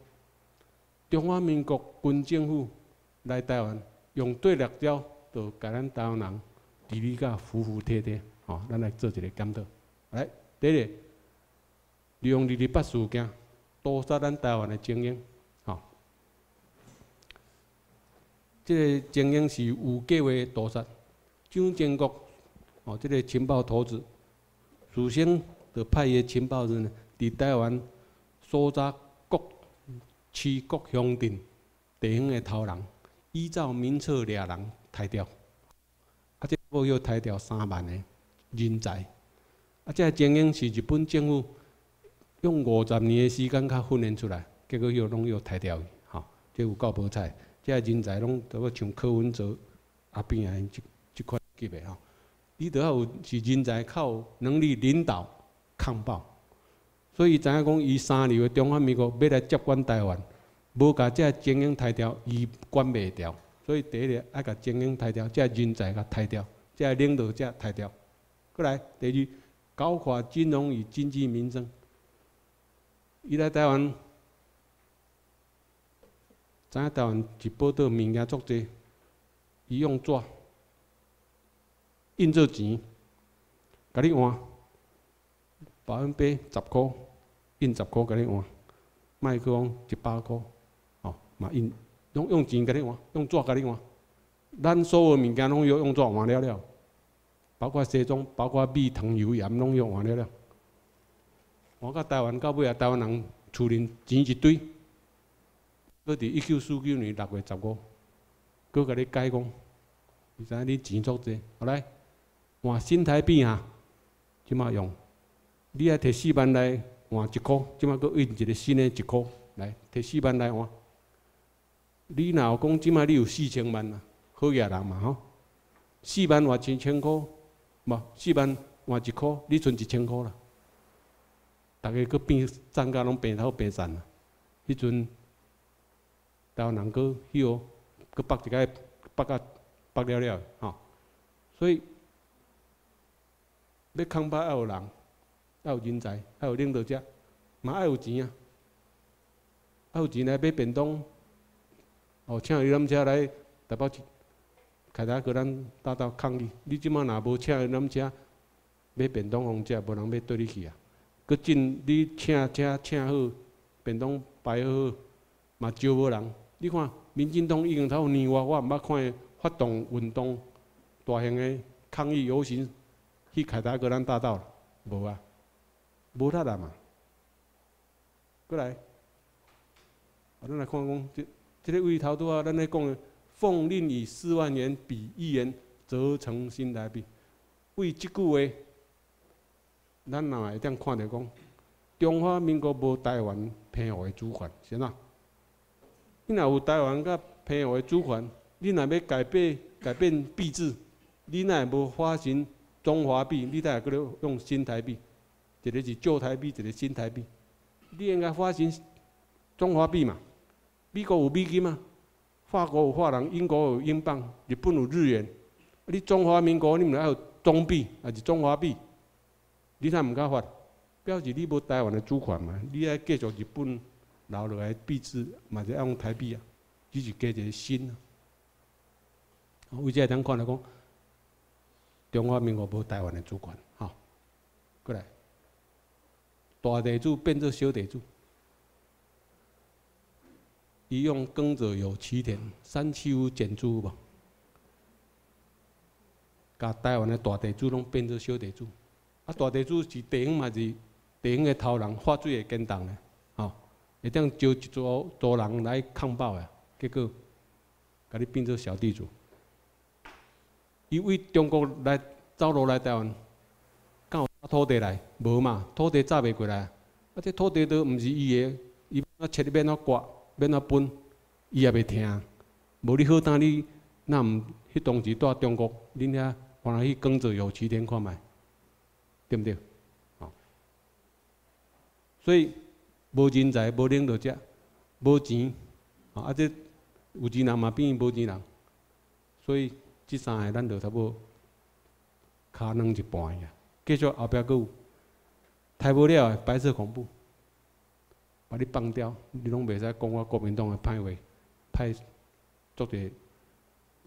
中华民国军政府来台湾用对辣椒，就甲咱台湾人治理甲服服帖帖，吼，咱来做一个检讨。来，第一，利用二二八事件，屠杀咱台湾的精英。吼。这个精英是有计划屠杀，蒋经国哦，这个情报头子，首先就派个情报人，伫台湾搜查各区各乡镇地方的头人，依照名册掠人抬掉，啊，这部又抬掉三万个人才，啊，这精英是日本政府用五十年的时间较训练出来，结果又拢又抬掉去，吼，这有够无彩。遮人才拢都要像柯文哲阿边啊，即即款级别吼。你都要有是人才靠能力领导抗暴，所以知影讲伊三流的中华民国要来接管台湾，无甲遮精英抬掉，伊管袂掉。所以第一个爱甲精英抬掉，遮人才甲抬掉，遮领导者抬掉。过来，第二搞垮金融与经济民生。伊来台湾。知影台湾一报道物件足济，伊用纸印做钱，甲你换百分比十块，印十块甲你换，麦克风一百块，哦，嘛印用用钱甲你换，用纸甲你换。咱所有物件拢要用纸换了了，包括西装，包括米、糖、油、盐，拢用完了了。我甲台湾到尾啊，台湾人厝里钱一堆。搁伫一九四九年六月十五，搁甲你解讲，你知影你钱足济，后来换新台币啊，即马用，你爱摕四万来换一箍，即马搁印一个新的一箍来摕四万来换。你若讲即马你有四千万啊，好野人嘛吼，四万换千千箍，无四万换一箍，你存一千箍啦。逐个搁变涨价拢变头变散啦，迄阵。台人搁去哦，搁绑一个绑甲绑了了吼，所以要抗霸要有人，要有人才，要有领导者，嘛要有钱啊，要有钱来买便当，哦，请游览车来台北开台搁咱大道抗议，你即马若无请游览车买便当互食，无人要对你去啊。搁进你请车请好，便当摆好，嘛招无人。你看，民进党已经头年外，我毋捌看伊发动运动、大型的抗议游行去凯达格兰大道，无啊，无他人嘛。过来，啊咱来看讲，这这个位头拄啊，咱咧讲，奉令以四万元比一元折成新台币。为即句话，咱若会当看着讲，中华民国无台湾平和的主权，是哪？你若有台湾甲平和的主权，你若要改变改变币制，你若无发行中华币，你才会搁用新台币，一个是旧台币，一个新台币。你应该发行中华币嘛？美国有美金嘛？法国有法郎，英国有英镑，日本有日元。你中华民国你毋要有中币还是中华币？你才毋敢发，表示你无台湾的主权嘛？你爱继续日本。留落来币制嘛，就用台币啊。只是加一个新。为这通看来讲，中华民国无台湾的主权，吼，过来，大地主变做小地主，伊用耕者有其田，山丘减租无，甲台湾的大地主拢变做小地主，啊，大地主是地方嘛是地方的头人，发水的建党的，吼，会当招一组组人来抗暴的，结果，甲你变做小地主。伊为中国来走路来台湾，敢有土地来？无嘛，土地炸袂过来。啊，这土地都毋是伊的，伊要切你免怎刮，免怎分，伊也袂听。无你好当你，那毋迄当时住中国，恁遐往来去耕者有其田看觅，对毋对？哦，所以无人才，无领导者，无钱，啊，这有钱人嘛变无钱人，所以。即三个咱就差不多，骹软一半呀。继续后壁佫有，太无了的白色恐怖，把你放掉，你拢袂使讲我国民党的歹话，派做者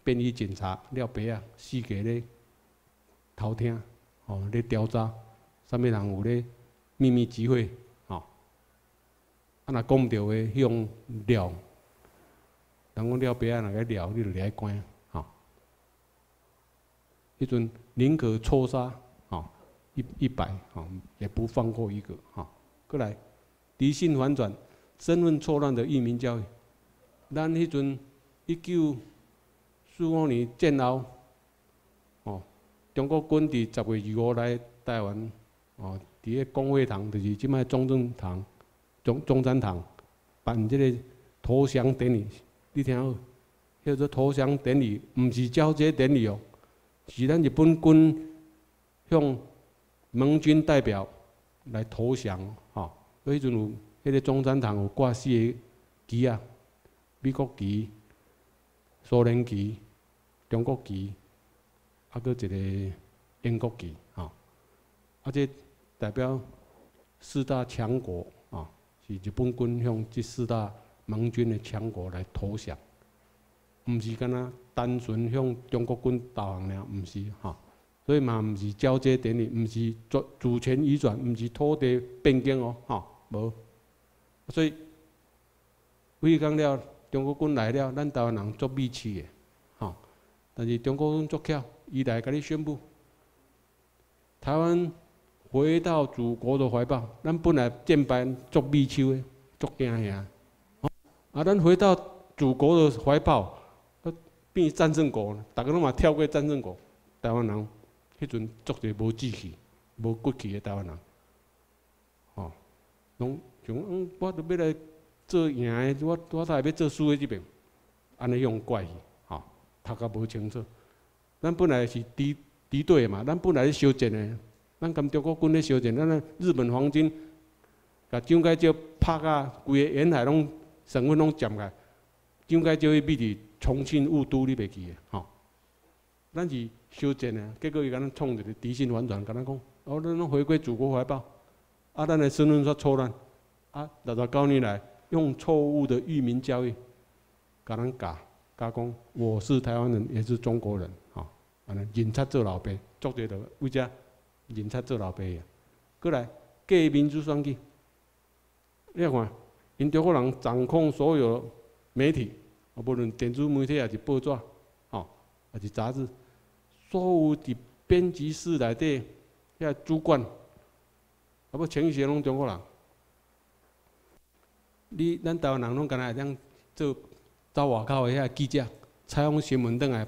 便衣警察廖白啊，四个咧偷听，吼咧调查，啥物人有咧秘密集会，吼，啊若讲毋着话，用料，人讲廖白啊，若个料，你就来关吼。迄阵宁可错杀，吼一一百，吼也不放过一个，吼过来，理性反转，身份错乱的移民教育。咱迄阵一九四五年建后，哦，中国军伫十月二五来台湾，哦，伫个公会堂，就是即摆中正堂、中中山堂办即个投降典礼，你听好，叫做投降典礼，毋是交接典礼哦。是咱日本军向盟军代表来投降，吼！迄阵有迄个中山堂有挂四个旗啊，美国旗、苏联旗、中国旗，啊，搁一个英国旗，吼！啊，这代表四大强国，啊，是日本军向这四大盟军的强国来投降。毋是干那单纯向中国军投降了，毋是吼，所以嘛毋是交接典礼，毋是主主权移转，毋是土地变更哦，吼，无。所以，威讲了，中国军来了，咱台湾人做秘气的，哈。但是中国军作巧，伊来甲你宣布，台湾回到祖国的怀抱。咱本来建班做秘书的，足惊吓。啊，咱回到祖国的怀抱。变战胜国，逐个拢嘛跳过战胜国。台湾人迄阵足者无志气、无骨气的台湾人，拢像嗯，我都要来做赢的，我我才要做输的这边，安尼用怪去，吼，读甲无清楚。咱本来是敌敌对的嘛，咱本来是相战的，咱跟中国军咧相战，咱日本皇军甲蒋介石拍啊，规个沿海拢省份拢占来，蒋介石伊秘伫。重庆雾都你袂记诶，吼，咱是修正诶，结果伊甲咱创一个敌性反转，甲咱讲，哦，咱拢回归祖国怀抱，啊，咱的身份煞错乱，啊，六十九年来用错误的域名教育，甲咱教，教讲我是台湾人，也是中国人，吼，安尼认贼做老爸，作对的为遮认贼做老爸啊，过来假民主选举，你看，因中国人掌控所有媒体。啊，无论电子媒体还是报纸，吼，还是杂志，所有伫编辑室内底遐主管，啊，要全是拢中国人。你咱台湾人拢干那会当做走外口的遐记者，采访新闻等来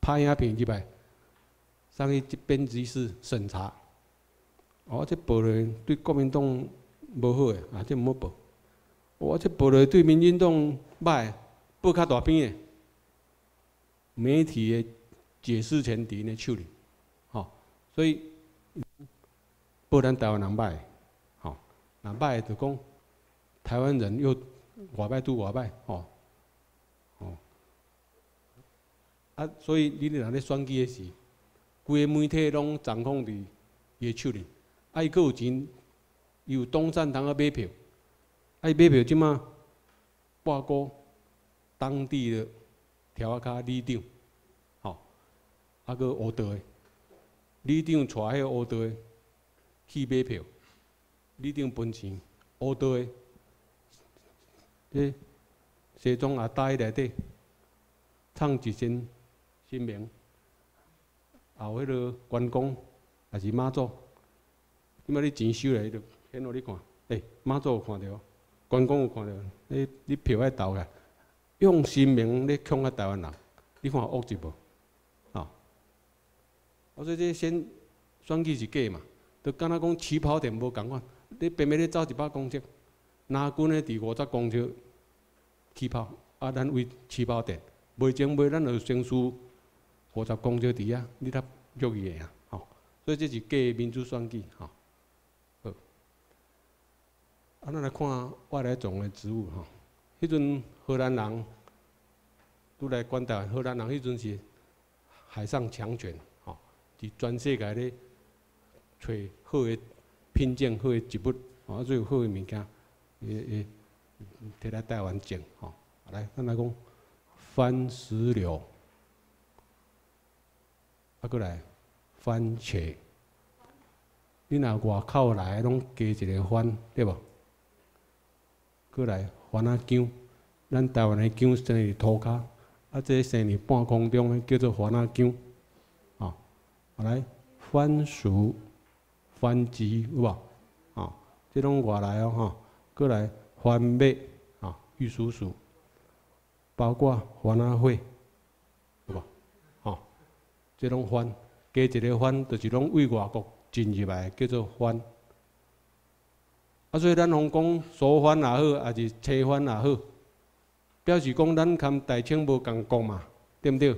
拍影片入来，上去编辑室审查。哦，这报来对国民党无好诶，啊，这毋好报。我这报来对民进党歹。报较大篇的，媒体的解释权伫因的手里，吼，所以不然台湾人歹，吼，人歹就讲台湾人又外歹拄外歹，吼，吼，啊，所以你若咧选举的时，规个媒体拢掌控伫伊的手里，啊，伊佫有钱，有东山堂啊买票，啊，伊买票即嘛挂钩。当地的条啊卡里长，吼，啊个乌道的，里长带迄个乌道的去买票，你顶分钱，乌道的，这西装也戴内底，唱一声新名，后迄个关公也是妈祖，即摆你钱收来就显互你看，诶，妈祖有看着，关公有看着，你你票爱投个，用新名咧恐啊台湾人，你看恶一无？啊，我说这先选举是假嘛，就敢若讲起跑点无共款，你偏偏咧走一百公尺，拿军咧伫五十公尺起跑，啊，咱为起跑点，袂前袂咱就先输五十公尺伫啊，你才足伊个啊，吼，所以这是假民主选举，吼。好，啊，咱来看外来种的植物，吼，迄阵荷兰人拄来管台，荷兰人迄阵是海上强权，吼，伫全世界咧找好诶品种、好诶植物，吼，最好诶物件，诶诶，摕来台湾种，吼，来，咱来讲番石榴。啊，过来番茄，你若外口来拢加一个番，对无？过来番仔姜，咱台湾的姜生伫土骹，啊，这生伫半空中叫做番仔姜，啊，来番薯、番薯有无？啊，这拢外来哦，吼，过来番麦，啊，玉蜀黍，包括番仔花。即种番，加一个番，就是拢为外国进入来，叫做番。啊，所以咱讲讲苏番也好，还是青番也好，表示讲咱跟大清无共国嘛，对毋对？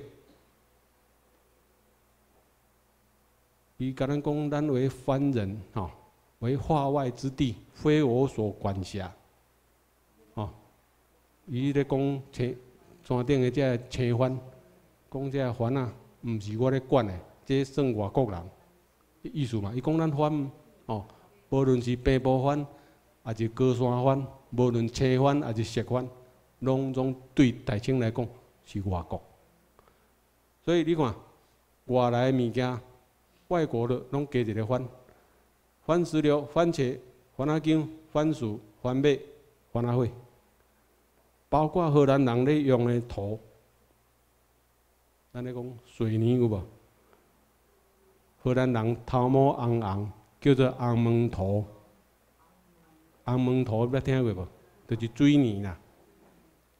伊甲咱讲，咱为番人，吼，为化外之地，非我所管辖。吼，伊咧讲青山顶的这青番，讲这番啊。毋是我咧管诶，这算外国人意思嘛？伊讲咱番吼，无论是平埔番，还是高山番，无论青番还是石番，拢总对大清来讲是外国。所以你看，外来物件，外国的拢加一个番，番石榴、番茄、番仔姜、番薯、番麦、番仔花，包括荷兰人咧用的土。咱咧讲水泥有无？荷兰人头毛红红，叫做红门土。红门土捌听过无？就是水泥啦，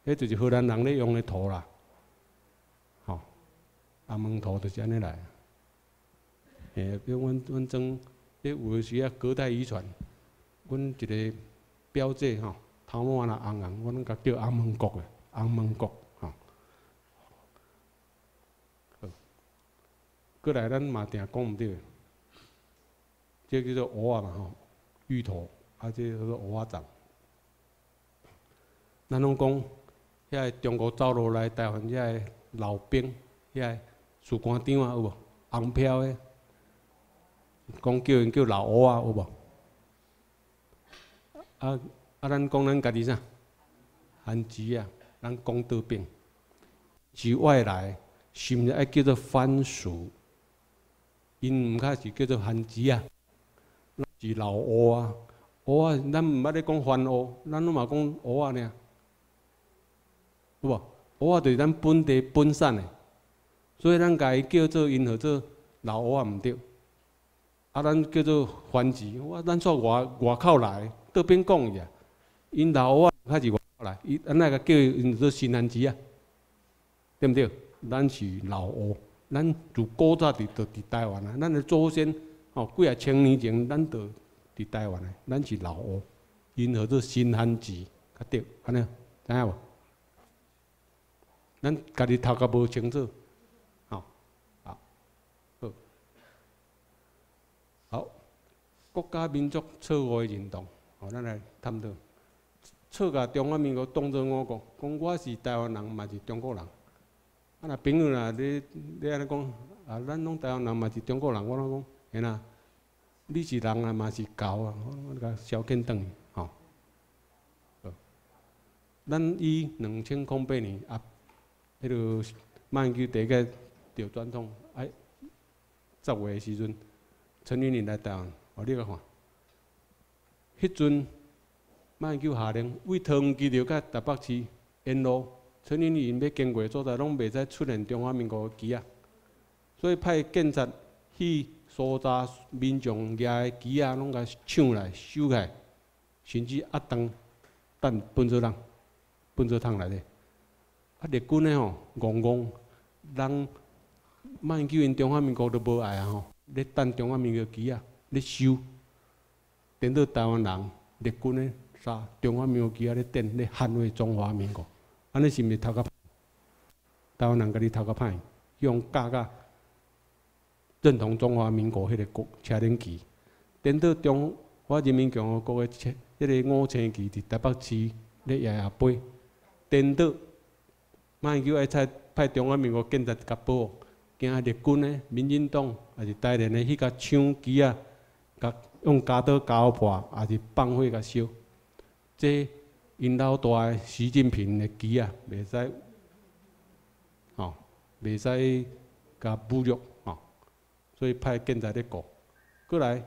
迄就是荷兰人咧用的土啦。吼，红门土就是安尼来。的诶，比如阮阮种咧有时啊隔代遗传，阮一个表姐吼，头毛安那红红，阮甲叫红门国诶，红门国吼。好。过来，咱嘛定讲毋对，这叫做蚵仔嘛吼，芋头，啊，这叫做蚵仔粽。咱拢讲，遐中国走落来台湾遐老兵，遐士官长啊有无？红飘诶，讲叫因叫老蚵仔有无？啊啊，咱讲咱家己啥？番薯啊，咱讲刀兵，是外来，是毋是爱叫做番薯。因毋较是叫做番薯啊，是老乌啊，乌啊，咱毋捌咧讲番乌，咱拢嘛讲乌啊尔，有无？乌啊就是咱本地本产的，所以咱家己叫做因号做老乌啊毋对，啊，咱叫做番薯，我咱说外外口来，倒边讲伊啊，因老乌啊较是外口来，伊咱那个叫因做新番薯啊，对毋对？咱是老乌。咱自古早伫伫台湾啊，咱的祖先吼几啊千年前，咱就伫台湾的，咱是老乌，因号做新汉字，较对，安尼知影无？咱家己头壳无清楚，吼，好，好，好，国家民族错误的认同，吼，咱来探讨，错甲中华民国当作我国，讲我是台湾人，嘛是中国人。啊，若朋友啦，你你安尼讲，啊，咱拢台湾人嘛是中国人，我拢讲，吓啦，你是人啊嘛是狗啊，我甲消遣转去，吼。咱以两千零八年啊，迄个马英九第一个着总统，哎，十月诶时阵，陈云林来台湾，哦你个看，迄阵马英九下令为桃园机场甲台北市沿路，陈云林要经过所在，拢袂使出现中华民国机啊，所以派警察去搜查民众举诶机啊，拢甲抢来收起来，甚至压当等分作人。分做汤来的，啊！日军的吼，戆戆，人万九因中华民国都无爱啊吼，咧等中华民国机啊，咧修，等到台湾人日军咧杀中华民国机啊咧等咧捍卫中华民国，安尼是毋是头壳？台湾人甲你头壳歹，用假假认同中华民国迄个国车轮旗，等到中华人民共和国个车迄个五星旗伫台北市咧夜夜飞。等到，马英九爱派派中华民国警察甲保，惊日军的、民进党还是台联的去甲抢机啊，用家刀敲破，还是放火甲烧。这因老大习近平的机啊，袂使，吼，袂使甲侮辱，吼，所以派警察咧顾。过来，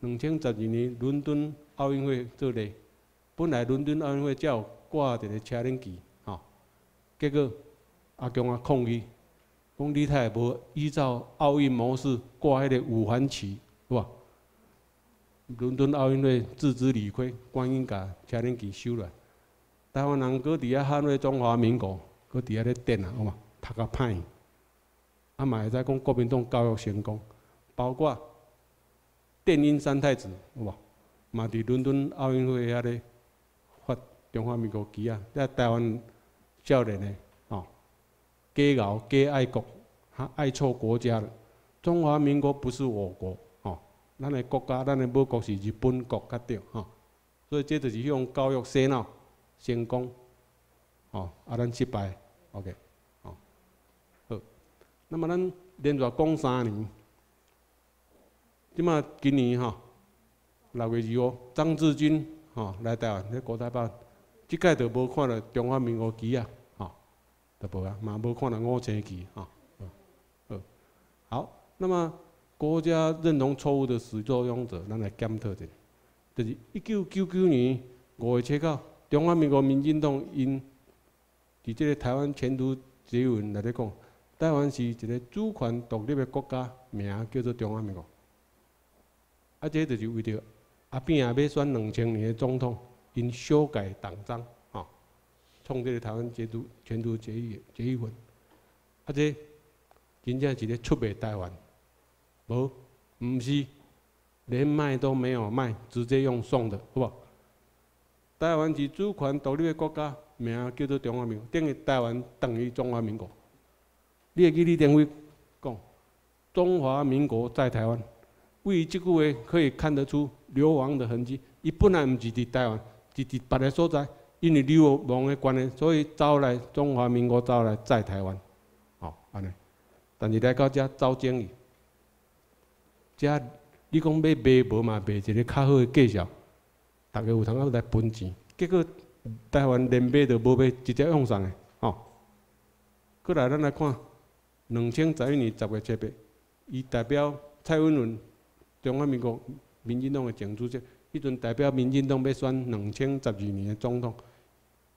两千十二年伦敦奥运会做例，本来伦敦奥运会才有。挂一个车轮旗，吼，结果阿强啊抗议，讲你太无依照奥运模式挂迄个五环旗，是吧？伦敦奥运会自知理亏，赶紧甲车轮旗收了。台湾人搁伫遐捍卫中华民国，搁伫遐咧电啊，好嘛？读较歹，啊嘛会使讲国民党教育成功，包括电音三太子，有无？嘛伫伦敦奥运会遐咧发。中华民国旗啊，在台湾少年的哦，假傲、假爱国、还爱错国家了。中华民国不是我国，咱的国家，咱的母国是日本国较对哈。所以这就是用教育洗脑成功，哦，啊，咱失败，OK，哦，好。那么咱连续讲三年，即嘛今年哈六月二号，张志军哈来台湾，咧国台办。即届就无看到中华民国旗啊，吼，都无啊，嘛无看到五星旗，吼，好，好，那么国家认同错误的始作俑者，咱来检讨一下，就是一九九九年五月七号，中华民国民进党因伫即个台湾前途结文内底讲，台湾是一个主权独立的国家，名叫做中华民国，啊，这就是为着阿扁也要选两千年的总统。因修改党章，吼，创这个台湾前途前途决议决议文，啊，这真正是咧出卖台湾，无，毋是连卖都没有卖，直接用送的，好不？台湾是主权独立的国家，名叫做中华民国，等于台湾等于中华民国。你会记李登辉讲，中华民国在台湾，为这句话可以看得出流亡的痕迹，伊本来毋是伫台湾。是伫别个所在，因为流亡的关系，所以走来中华民国走来在台湾，吼安尼。但是来到遮走正义，遮你讲要卖无嘛，卖一个较好的介绍，大家有通啊来分钱，结果台湾连买都无买，直接用上的，吼。过来咱来看，两千十一年十月七日，伊代表蔡英文，中华民国民进党的前主席。迄阵代表民进党要选两千十二年的总统，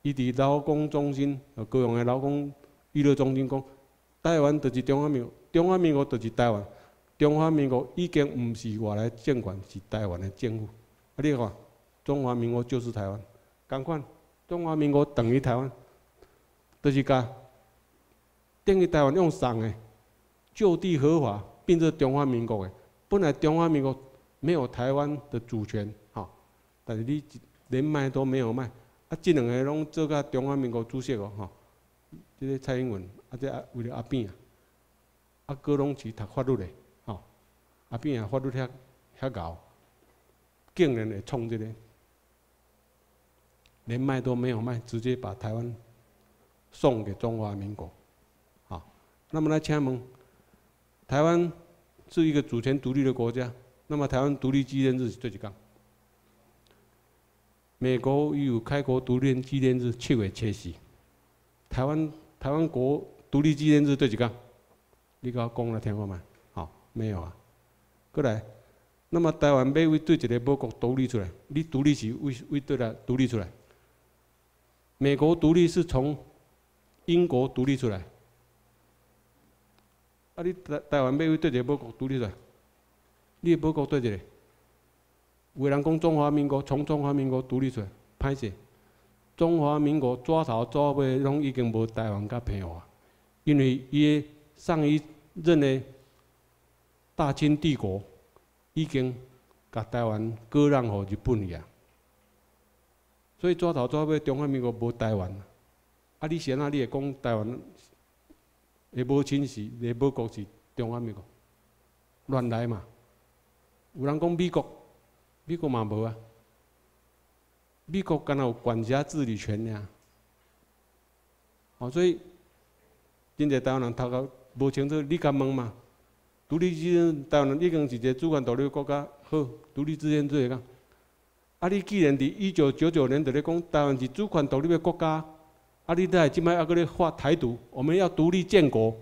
伊伫劳工中心，高雄的劳工娱乐中心讲，台湾就是中华民国，中华民国就是台湾，中华民国已经毋是外来政权，是台湾的政府。啊，你看，中华民国就是台湾，共款，中华民国等于台湾，就是甲等于台湾用送的，就地合法变成中华民国的，本来中华民国没有台湾的主权。但是你连卖都没有卖，啊，这两个拢做甲中华民国主席哦，吼，即个蔡英文，啊，这为了阿扁啊，啊，哥拢是读法律的，吼，阿扁啊，法律遐遐高，竟然会创这个，连卖都没有卖，直接把台湾送给中华民国，好，那么来请问，台湾是一个主权独立的国家，那么台湾独立纪念日是几天？美国有开国独立纪念日七月七夕，台湾台湾国独立纪念日对几个？你甲我讲来听看嘛？好，没有啊。过来，那么台湾要为对一个美国独立出来，你独立是为为对了独立出来。美国独立是从英国独立出来，啊，你台台湾要为对一个美国独立出来，你美国对一个？有人讲中华民国从中华民国独立出来，歹势。中华民国抓头抓尾拢已经无台湾甲平 hòa，因为伊上一任的大清帝国已经甲台湾割让互日本去啊，所以抓头抓尾中华民国无台湾。啊，你先啊，你会讲台湾的母亲是、的母国是中华民国，乱来嘛？有人讲美国。美国嘛无啊，美国敢若有管辖治理权尔，哦，所以真侪台湾人头壳无清楚，你敢问嘛？独立之前，台湾人已经是一个主权独立国家，好，独立之前做会讲。啊，你既然伫一九九九年伫咧讲台湾是主权独立的国家，啊，你在即摆还搁咧发台独，我们要独立建国，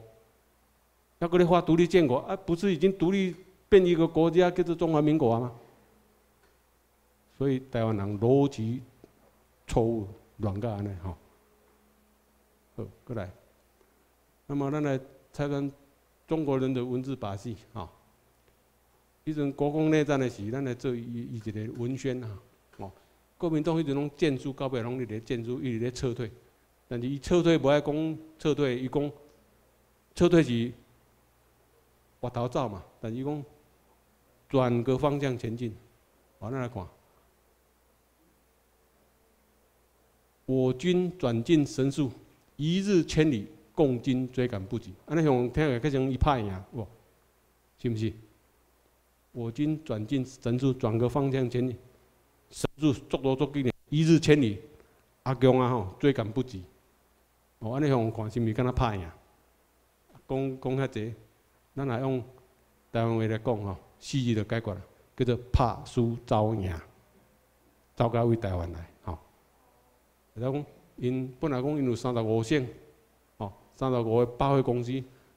要搁咧发独立建国，啊，不是已经独立变一个国家叫做中华民国啊吗？所以台湾人逻辑错误，乱个安尼吼。好，过来。那么咱来猜看中国人的文字把戏吼。以前国共内战的时，咱来做伊伊一个文宣啊。哦，国民党迄阵拢建筑，到尾拢伫咧建筑，一直咧撤退。但是伊撤退无爱讲撤退，伊讲撤退是挖头走嘛。但是伊讲转个方向前进。好，咱来看。我军转进神速，一日千里，共军追赶不及。安尼像听起来较像一拍赢，哇，是不是？我军转进神速，转个方向前进，神速速度足紧，一日千里，阿强啊吼，追赶不及。哦，安尼像看是毋是敢若拍赢？讲讲遐济，咱来用台湾话来讲吼，四字就解决了，叫做拍输招赢，招到为台湾来。吼来讲，因本来讲因有三十五胜，三十五个百货公司，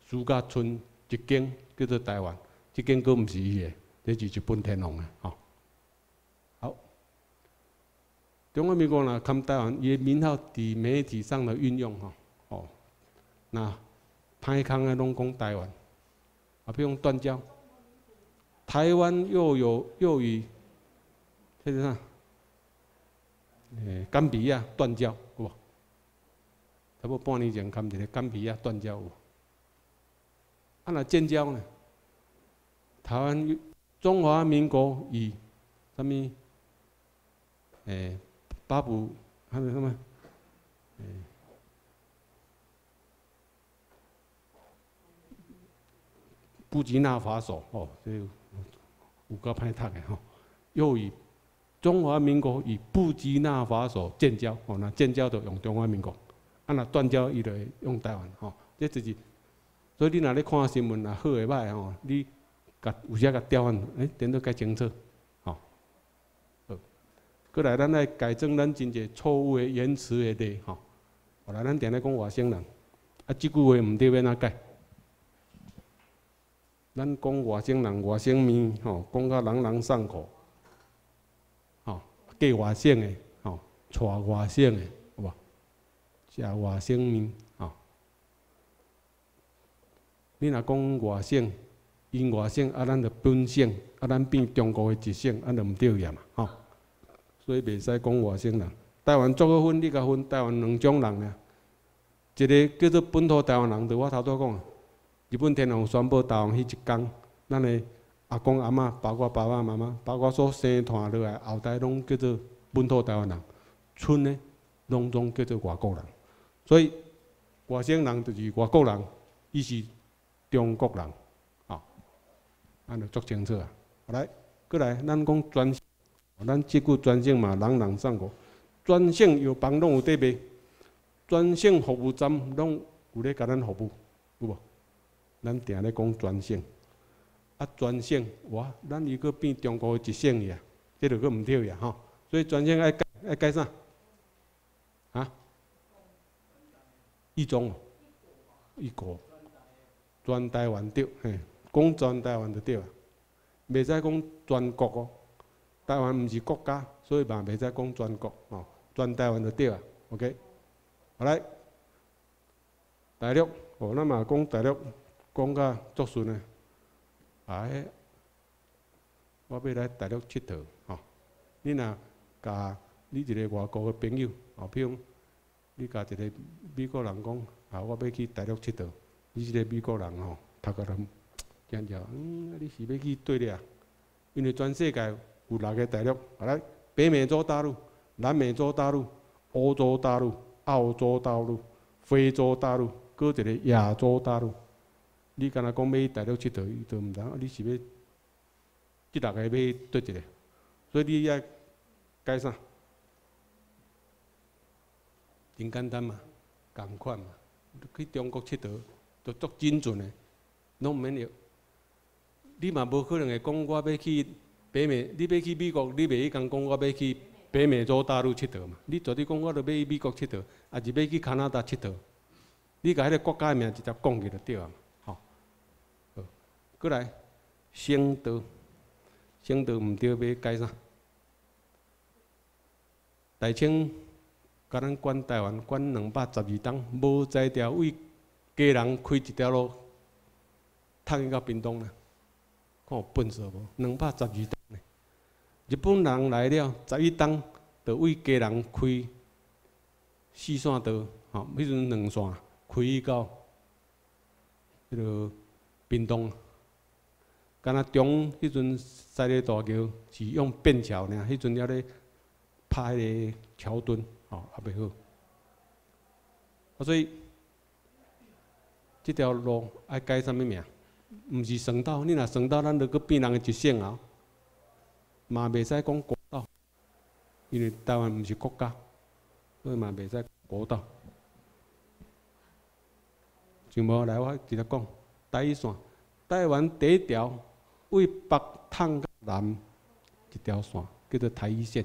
暑假剩一间叫做台湾，一间佫毋是伊个，这是日本天皇个，吼。好，中华民国呢，看台湾伊个名号伫媒体上的运用，吼，哦，那歹康个拢讲台湾，啊，比如断交，台湾又有又与，这是啥？诶，甘比亚断交？差不多半年前，看一个甘比亚断交。啊，那建交呢？台湾中华民国与什么？诶，巴布还有什么？诶，布吉纳法索哦，这有够歹读的吼，又与。中华民国与布基纳法索建交，哦，那建交就用中华民国；啊，那断交伊就会用台湾，吼，这就是。所以你若咧看新闻啊，好诶歹吼，你甲有啥甲调换，诶，点都该清楚，吼。好，过来咱来改正咱真济错误诶言辞诶地，吼。后来咱定咧讲外省人，啊，即句话毋对要哪改？咱讲外省人、外省面，吼，讲甲朗朗上口。嫁外省的，吼，娶外省的，有无？食外省面，吼。你若讲外省，因外省，啊，咱着本省，啊，咱变中国的一省，啊，着毋对呀嘛，吼。所以袂使讲外省人。台湾做个分，你甲分台湾两种人呢。一个叫做本土台湾人，着我头拄讲，日本天皇宣布台湾迄一天，咱的。阿公阿妈，包括爸爸妈妈，包括所生团落来后代，拢叫做本土台湾人；村呢，拢总叫做外国人。所以外省人就是外国人，伊是中国人，啊，安尼足清楚啊。来，过来，咱讲专，咱即句专线嘛，人人上口。专线药房拢有得卖，专线服务站拢有咧甲咱服务，有无？咱定咧讲专线。啊，专线哇，咱如果变中国一省去啊，这就佫毋对呀吼。所以专线爱改，爱改啥？啊？一中，一国，全台湾对，嘿，讲全台湾就对啊，袂使讲全国哦。台湾毋是国家，所以嘛袂使讲全国哦，全台湾就对啊。OK，好来，大陆哦，咱嘛讲大陆，讲甲足顺诶。哎，我要来大陆佚佗哦，你若甲你一个外国诶朋友，哦，比如你甲一个美国人讲，啊，我要去大陆佚佗，你一个美国人吼，头壳人惊叫，嗯，你是要去对咧啊？因为全世界有六个大陆，啊来，北美洲大陆、南美洲大陆。欧洲大陆、澳洲大陆、非洲大陆，搁一个亚洲大陆。你敢若讲要去大陆佚佗，伊都毋知，你是要即六个要对一个？所以你要改啥？真简单嘛，共款嘛。去中国佚佗，都足精准的，拢毋免要。你嘛无可能会讲我要去北美，你要去美国，你袂去讲讲我要去。北美洲大陆佚佗嘛？你昨天讲我著要去美国佚佗，还是要去加拿大佚佗？你甲迄个国家名直接讲去就对啊！吼，好，过来，先导，先导毋对要改啥？大清甲咱管台湾管两百十二档，无在条为家人开一条路，通去到屏东呢？看有本事无？两百十二档呢？日本人来了，十一档，就为家人开四线道，吼，迄阵两线开去到迄个屏东。敢若中迄阵西丽大桥是用便桥尔，迄阵还咧拍迄个桥墩，哦，也袂好。啊，所以即条路爱改啥物名？毋是省道，你若省道，咱著搁变人个一线啊。嘛袂使讲国道，因为台湾毋是国家，所以嘛袂使国道。就无来我直接讲，台一线，台湾第一条为北通南一条线，叫做台一线。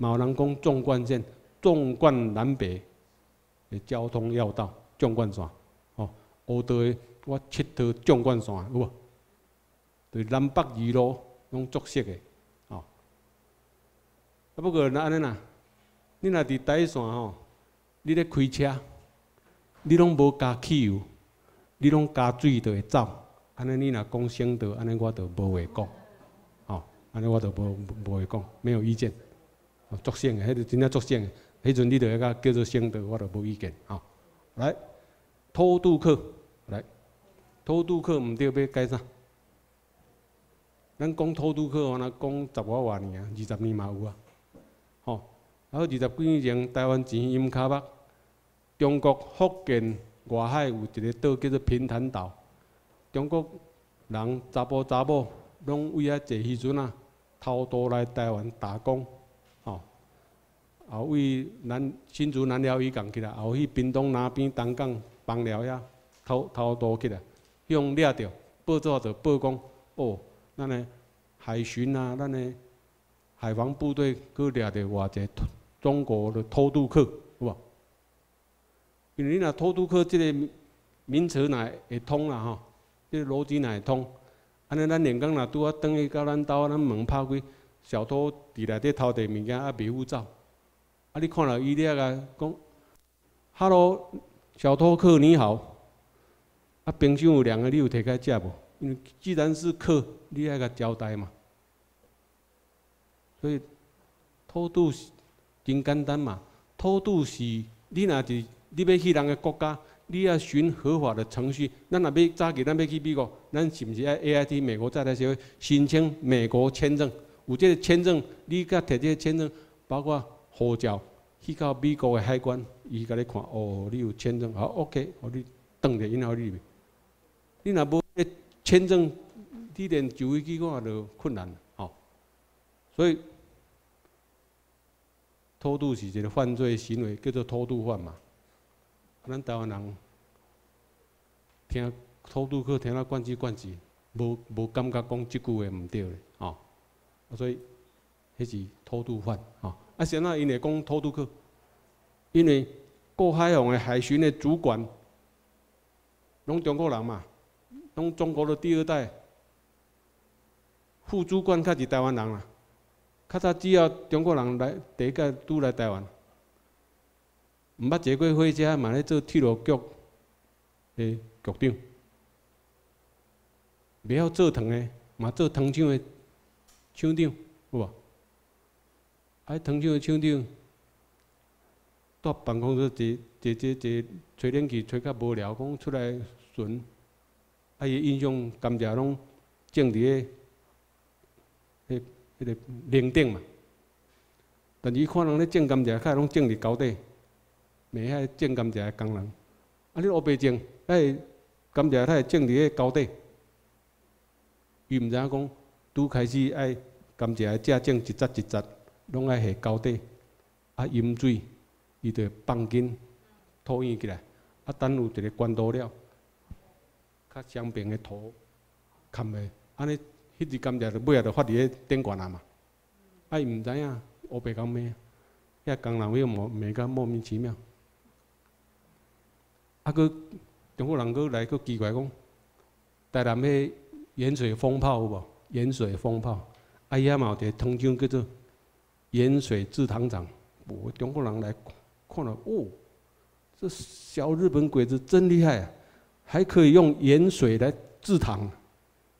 嘛有人讲纵贯线，纵贯南北的交通要道，纵贯线。哦，乌道的我佚佗纵贯线，有无？对南北二路。拢作息的，哦。啊，不过那安尼呐，你若伫台线吼，你咧开车，你拢无加汽油，你拢加水就会走。安尼你若讲省道，安尼我就无话讲，哦，安尼我就无无话讲，没有意见。作省的，迄个真正作省的，迄阵你著个叫做省道，我就无意见，哦。来，偷渡客，来，偷渡客毋对要改啥？咱讲土渡客，我那讲十外外年啊，二十年嘛有啊，吼。然后二十几年前，台湾钱阴卡北，中国福建外海有一个岛叫做平潭岛，中国人查甫查某拢为遐坐渔船啊，偷渡来台湾打工，啊为南新竹南寮渔港起来，后去屏东那边东港帮寮遐偷偷渡起来，向掠着，报纸就报讲，哦。咱的海巡啊，咱的海防部队去掠着偌济中国的偷渡客，有无？因为你若偷渡客这个名词若会通啦吼，这个逻辑若会通，安尼咱连江若拄啊转去到咱兜，咱门拍开，小偷伫内底偷摕物件啊，袂护照，啊，你看到伊咧个讲，Hello，小偷客你好，啊，冰箱有两个，你有摕开食无？因为既然是客，你爱甲交代嘛。所以偷渡是真简单嘛。偷渡是你若是你要去人个国家，你要循合法的程序。咱若要早起，咱要去美国，咱是毋是爱 A I T 美国在台协会申请美国签证？有这个签证，你甲摕这个签证，包括护照，去到美国的海关，伊甲你看，哦，你有签证，好，OK，互你登入因后里面。你若无签证，你连就飞机我都困难，吼。所以偷渡是一个犯罪行为，叫做偷渡犯嘛。咱台湾人听偷渡客听了惯之惯之，无无感觉讲即句话毋对咧，吼。所以迄是偷渡犯，吼。啊，现在因会讲土都去，因为过海洋的海巡的主管，拢中国人嘛，拢中国的第二代，副主管较是台湾人啦。较早只要中国人来第一届拄来台湾，毋捌坐过火车嘛咧做铁路局的局长，袂晓做糖的嘛做糖厂的厂长，啊，糖厂的厂长，到办公室坐坐坐坐吹冷气吹较无聊，讲出来巡，啊伊印象甘蔗拢种伫个迄。迄个零顶嘛，但是伊看人咧种甘蔗，较拢种伫高底，袂遐种甘蔗的工人。啊，你乌白种，迄甘蔗它会种伫个高底，伊毋知影讲，拄开始爱甘蔗只种一节一节，拢爱下高底，啊饮水，伊就放紧土圆起来，啊等有一个管道了，较相平的土冚下，安尼。迄支甘蔗就尾仔就发伫咧顶悬啊嘛，啊伊毋知影乌白讲咩，遐工人迄莫骂甲莫名其妙，啊佫中国人佫来佫奇怪讲，台南迄盐水风炮有无？盐水风炮，啊伊遐嘛有一个汤厂叫做盐水制糖厂，哦，中国人来看了，哦，这小日本鬼子真厉害啊，还可以用盐水来制糖。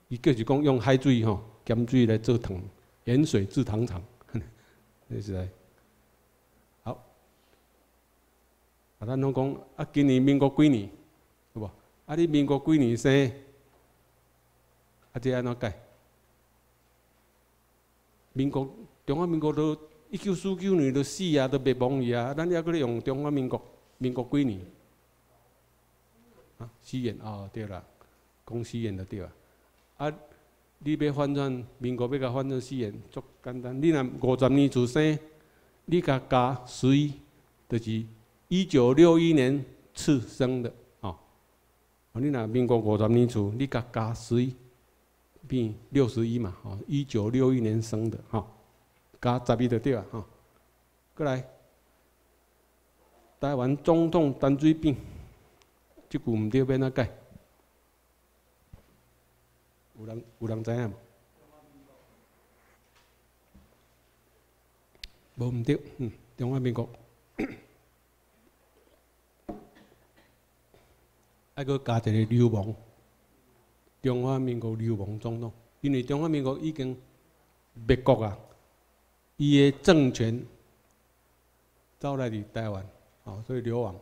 伊就是讲用海水吼咸水来做糖，盐水制糖厂，这是来好。啊，咱拢讲啊，今年民国几年，有无？啊，你民国几年生？啊，这安怎改？民国中华民国都一九四九年都死啊，都灭亡去啊，咱还搁咧用中华民国？民国几年？啊，死元哦，对啦，讲死元就对啦。啊！你要反转民国，要甲反转四年，足简单。你若五十年出生，你甲加十一，就是一九六一年次生的哦。你若民国五十年出，你甲加十一，变六十一嘛？哦，一九六一年生的，哈，加十二就对啊，哈。过来，台湾总统陈水扁，即句毋对，变哪改？有人有人知影无？无毋对，嗯，中华民国，还佫加一个流氓，中华民国流氓总统，因为中华民国已经灭国啊，伊的政权走来伫台湾，哦，所以流亡，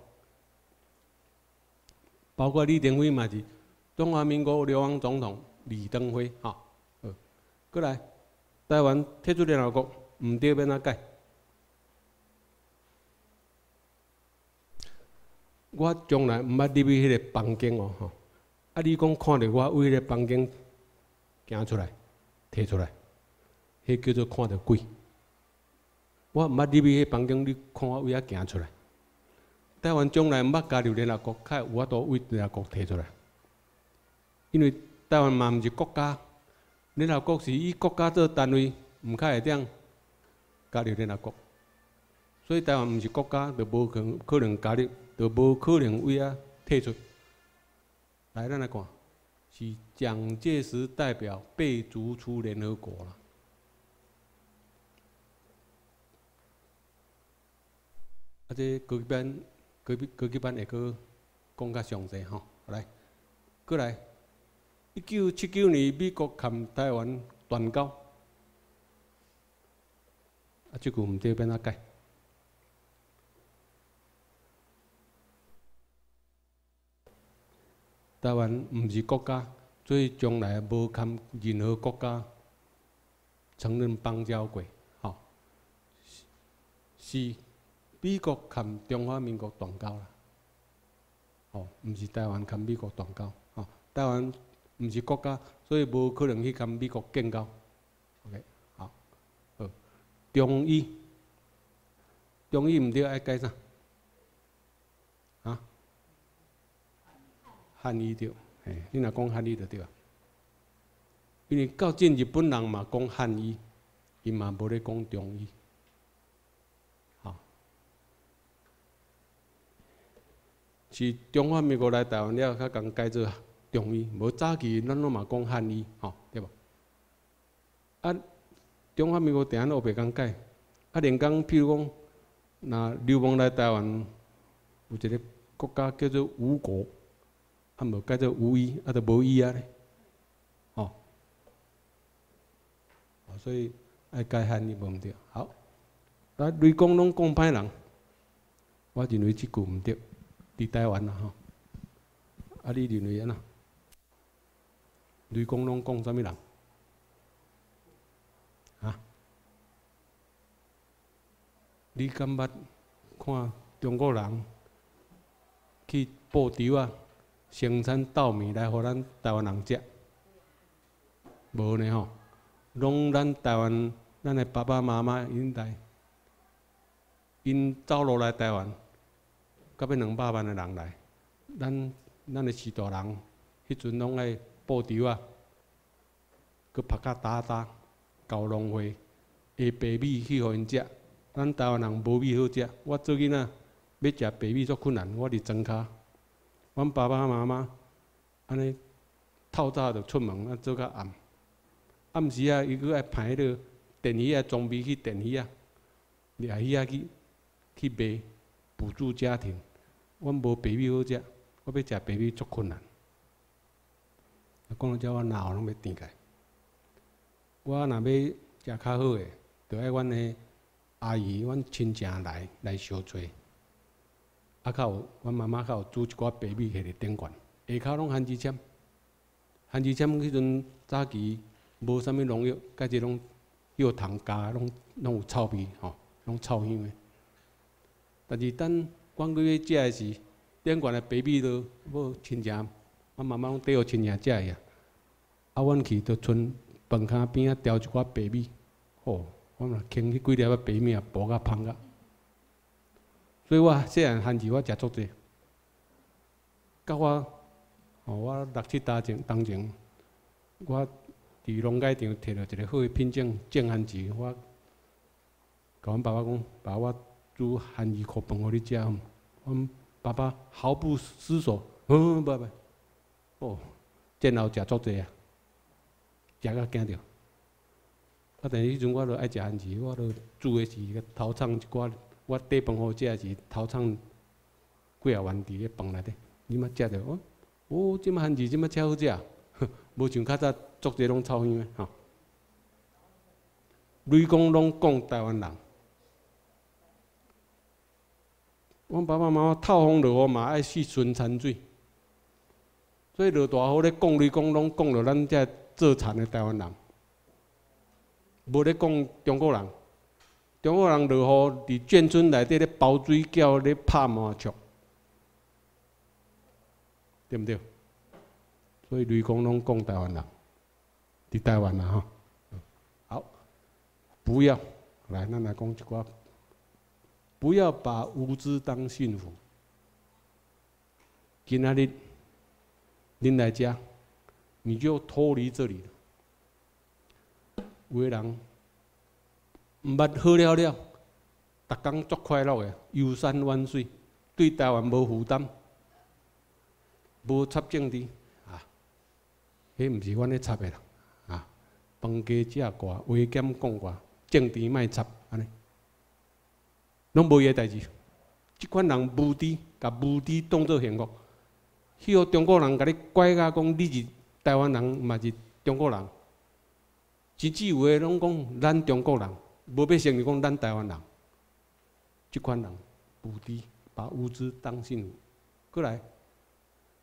包括李登辉嘛是中华民国流亡总统。李登辉，哈，好，过来，台湾退出联合国，毋对，要哪改？我从来毋捌入去迄个房间哦，吼，啊，你讲看着我为迄个房间行出来，摕出来，迄叫做看着鬼。我毋捌入去迄房间，你看我为遐行出来。台湾将来毋捌加入联合国，较有法度为联合国摕出来，因为。台湾嘛毋是国家，联合国是以国家做单位，毋较会当加入联合国。所以台湾毋是国家，就无可能可能加入，就无可能为啊退出。来，咱来看，是蒋介石代表被逐出联合国了。啊，这高级班、高级高级班会去讲较详细吼，来，过来。一九七九年，美国含台湾断交，啊，这句毋对，变哪改？台湾毋是国家，所以将来无含任何国家承认邦交过，吼，是美国含中华民国断交啦，哦，毋是台湾含美国断交，哦，台湾。毋是国家，所以无可能去跟美国建交。OK，好，好，中医，中医毋对爱改啥？啊？汉医对，嘿，你若讲汉医就对啊。因为到今日本人嘛讲汉医，伊嘛无咧讲中医。是中华民国来台湾了，较共改做中医，无早期咱拢嘛讲汉医，吼，对无？啊，中华民国定安都袂共改，啊，连讲譬如讲，若流亡来台湾，有一个国家叫做吴国，啊，无改做吴医，啊，都无医啊咧，吼，所以爱改汉医无毋对，好，啊，雷公拢讲歹人，我认为即句毋对。伫台湾啦吼，啊！你认为安怎？雷公拢讲啥物人？啊？你敢捌看中国人去布丢啊，生产稻米来互咱台湾人食？无呢吼，拢咱台湾咱的爸爸妈妈因来，因走路来台湾。到尾两百万的人来，咱咱的许大人，迄阵拢爱布条啊，佮拍甲打打，搞农会，下白米去互因食。咱台湾人无米好食，我做囡仔要食白米足困难，我伫庄骹，阮爸爸妈妈安尼透早就出门啊，做较暗。暗时啊，伊佫爱派迄个电鱼啊，装备去电鱼啊，掠鱼啊去去卖，补助家庭。阮无白米好食，我要食白米足困难。讲到遮，我脑拢要甜起。我若要食较好诶，着爱阮诶阿姨、阮亲戚来来相撮。啊，较有阮妈妈较有煮一寡白米下伫顶悬，下骹拢番薯签。番薯签迄阵早期无啥物农药，家己拢药糖加，拢拢有臭味吼，拢臭香诶。但是等阮去要食诶时，顶悬诶白米都要亲戚，阮妈妈拢缀互亲戚食呀。啊，阮去都剩饭骹边仔调一寡白米，吼，阮若轻去几粒仔白米啊，薄甲芳甲。所以我细汉汉时我食足济，甲我，吼，我六七搭前当前，我伫农改场摕到一个好诶品种种番薯，我甲阮爸爸讲，爸我。煮番薯烤饭互你食，阮爸爸毫不思索，嗯，不不，哦，煎后食足济啊，食甲惊着。啊，但是迄阵我著爱食番薯，我著煮诶时，偷藏一寡，我缀饭互食时，偷藏几啊丸伫咧饭内底，你嘛食着，哦，哦，即摆番薯即摆超好食，无像较早足济拢臭香诶，吼。雷公拢讲台湾人。阮爸爸妈妈透风落雨嘛爱洗孙残水，所以落大雨咧讲雷讲拢讲着咱遮做田的台湾人，无咧讲中国人。中国人落雨伫眷村内底咧包水饺咧拍麻将，对毋对？所以雷公拢讲台湾人，伫台湾啦吼。好，不要来，咱来讲一寡。不要把无知当幸福。今仔日恁来家，你就脱离这里了。有的人毋捌好了了，逐工足快乐的，游山玩水，对台湾无负担，无插政治啊，迄毋是阮咧插的啦啊，饭加食寡，话减讲寡，政治卖插。拢无伊个代志，即款人无知，甲无知当做幸福。许个中国人甲你怪甲讲你是台湾人，嘛是中国人。真至有诶拢讲咱中国人，无要承认讲咱台湾人。即款人无知，把无知当幸福。过来，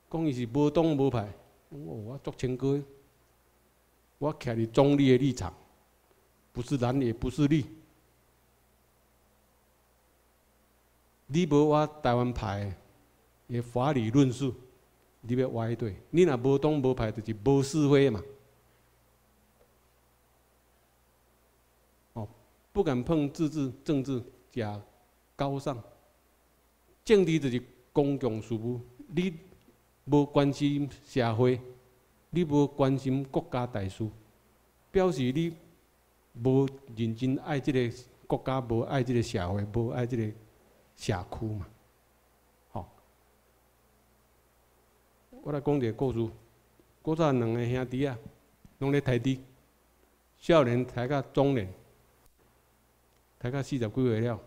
讲伊是无党无派，我足清高。我徛伫中立诶立场，不是蓝也不是绿。你无我台湾派的法理论述，你要歪对。你若无党无派，就是无是非嘛。哦，不敢碰自治政治加高尚，政治就是公共事务。你无关心社会，你无关心国家大事，表示你无认真爱这个国家，无爱这个社会，无爱这个。社区嘛，吼，我来讲一个故事。古早两个兄弟啊，拢咧抬猪，少年抬到中年，抬到四十几岁了。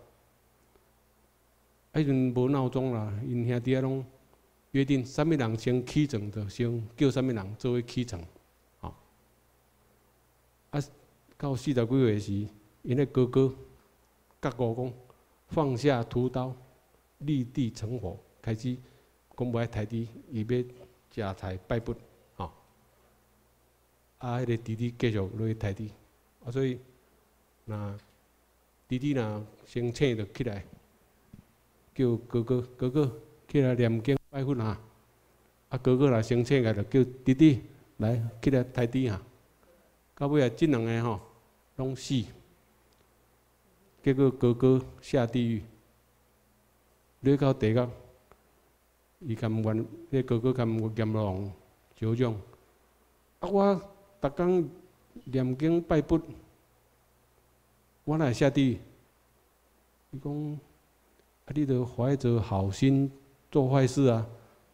迄阵无闹钟啦，因兄弟啊拢约定，啥物人先起床就先叫啥物人做为起床，吼。啊，到四十几岁时，因个哥哥甲我讲，放下屠刀，立地成佛，开始讲无爱抬猪，伊要食菜拜佛。啊，迄个弟弟继续落去抬猪，啊，所以那弟弟若先醒着起来，叫哥哥哥哥起来念经拜佛啊。啊，哥哥若先醒来，就叫弟弟来起来抬猪啊。到尾啊，即两个吼拢死，结果哥哥下地狱，你到地狱，伊甘愿，迄哥哥甘愿阎王招奖，啊我。逐工念经拜佛，我来下地狱。伊讲，啊，你着怀着好心做坏事啊！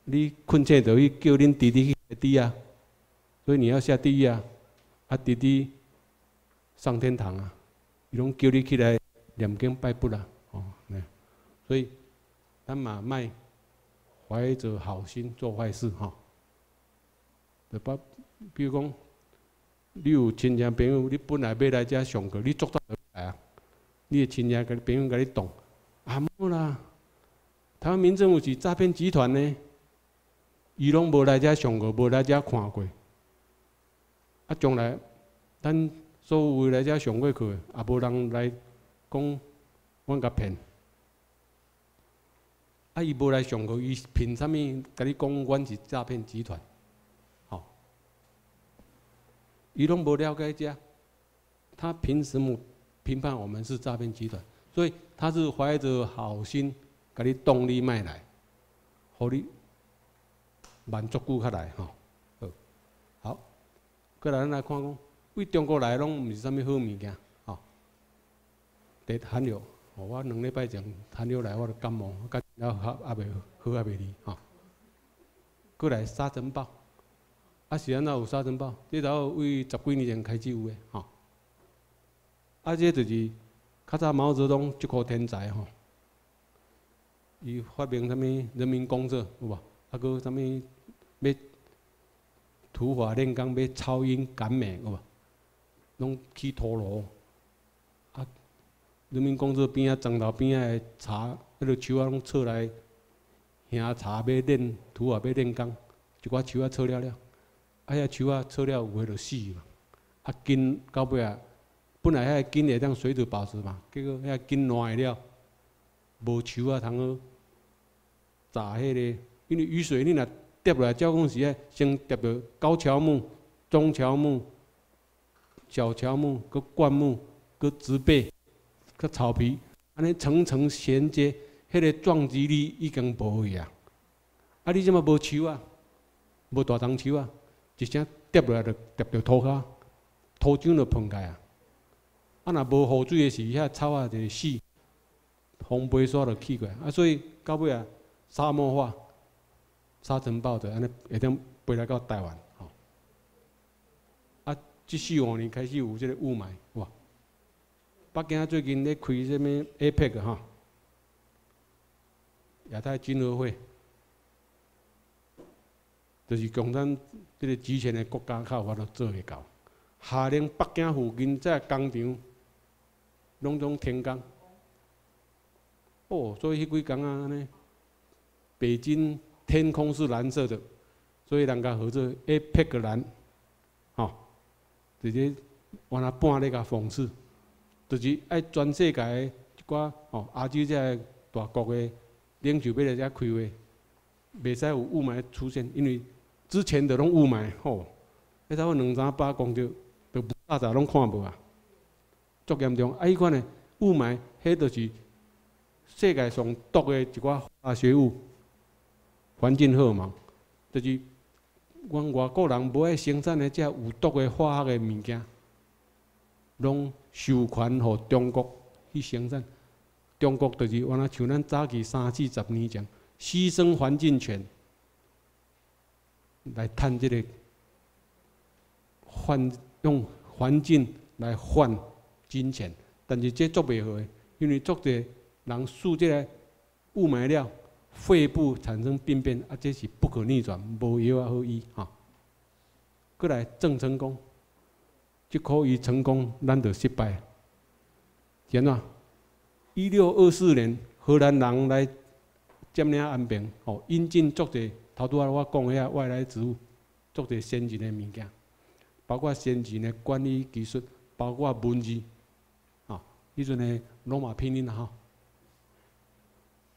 你困醒着去叫恁弟弟去下地啊！所以你要下地狱啊！啊，弟弟上天堂啊！伊拢叫你起来念经拜佛啦！哦，所以咱嘛卖怀着好心做坏事哈。就把，比如讲。你有亲戚朋友，你本来要来遮上课，你做到来啊？你的亲戚、朋友甲你动，啊冇啦！台湾民政府是诈骗集团呢，伊拢无来遮上课，无来遮看过。啊，将来咱所有来遮上过课，也无人来讲，阮甲骗。啊，伊无来上课，伊凭啥物甲你讲，阮是诈骗集团哦？伊拢无了解遮，他凭什么评判我们是诈骗集团？所以他是怀着好心，甲你动力卖来，互你满足顾客来吼。好，好，过来咱来看讲，为中国来拢毋是啥物好物件，吼。得寒流，我两礼拜前寒流来，我著感冒，甲了还还袂好，还袂离，吼。过来沙尘暴。啊，是安怎有沙尘暴？这头为十几年前开始有诶，吼。啊，这就是较早毛泽东一个天才吼，伊发明啥物人民公社有无？啊，搁啥物要土法炼钢，要超音感美有无？拢起陀螺。人民公社边仔砖头边仔诶茶，迄个树啊拢出来，行茶要炼土啊要炼钢，一寡树啊扯了了。啊，遐树啊，错了有诶就死嘛。啊，根到尾啊，本来遐根会当水土保持嘛，结果遐根烂了，无树啊通好炸迄个。因为雨水你若跌落来，照讲是啊，先跌到高乔木、中乔木、小乔木、搁灌木、搁植被、搁草皮，安尼层层衔接，迄个撞击力已经无去啊。啊，你即么无树啊？无大丛树啊？一声跌落来就跌到土骹，土井就碰开啊！啊，若无雨水诶时，遐草啊就死，风飞沙就起过，啊，所以到尾啊，沙漠化、沙尘暴就安尼会当飞来到台湾，吼。啊，即四五年开始有即个雾霾，北京最近咧开什物 APEC 哈，亚太经合会。就是共产这个集权的国家，较有法度做会到。下令北京附近这工厂拢总停工。哦，所以迄几工啊，安尼，北京天空是蓝色的，所以人家合作 APEC 蓝，吼，直接往那半咧甲讽刺，就是爱全世界一寡哦亚洲这大国的领袖要来遮开会，袂使有雾霾出现，因为。之前的拢雾霾，吼，迄阵我两三百公尺，都大早拢看无啊，足严重。啊，迄款的雾霾，迄就是世界上毒的一寡化学物，环境荷尔蒙，就是阮外国人无爱生产的遮有毒的化学的物件，拢授权互中国去生产。中国就是原来像咱早期三四十年前，牺牲环境权。来趁这个换用环境来换金钱，但是这做袂好诶，因为做者人输这个雾霾了，肺部产生病变，啊，这是不可逆转，无药啊好医哈。过来郑成功，即可以成功，咱就失败。怎啊？一六二四年，荷兰人来占领安平，哦，引进足者头拄仔我讲遐外来植物，足者先进的物件，包括先进的管理技术，包括文字，啊，迄阵的罗马拼音哈。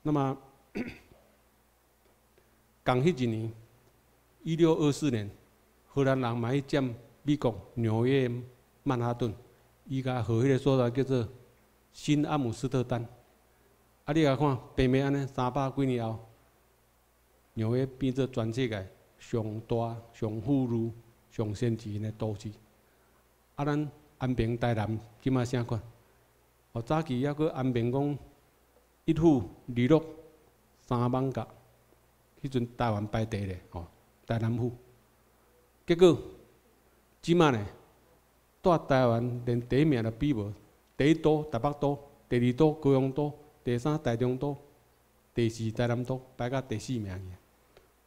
那么，刚迄一年，一六二四年，荷兰人买占美国纽约曼哈顿，伊甲和迄个所在叫做。新阿姆斯特丹，啊！你来看，北美安尼三百几年后，纽约变做全世界上大、上富裕、上先进的都市。啊，咱安平台南即嘛啥款？哦，早期抑个安平讲一户二落三万角，迄阵台湾排第咧，哦，台南府。结果即马呢，在台湾连第一名都比无。第一都台北都，第二都高雄都，第三台中都，第四台南都排到第四名去。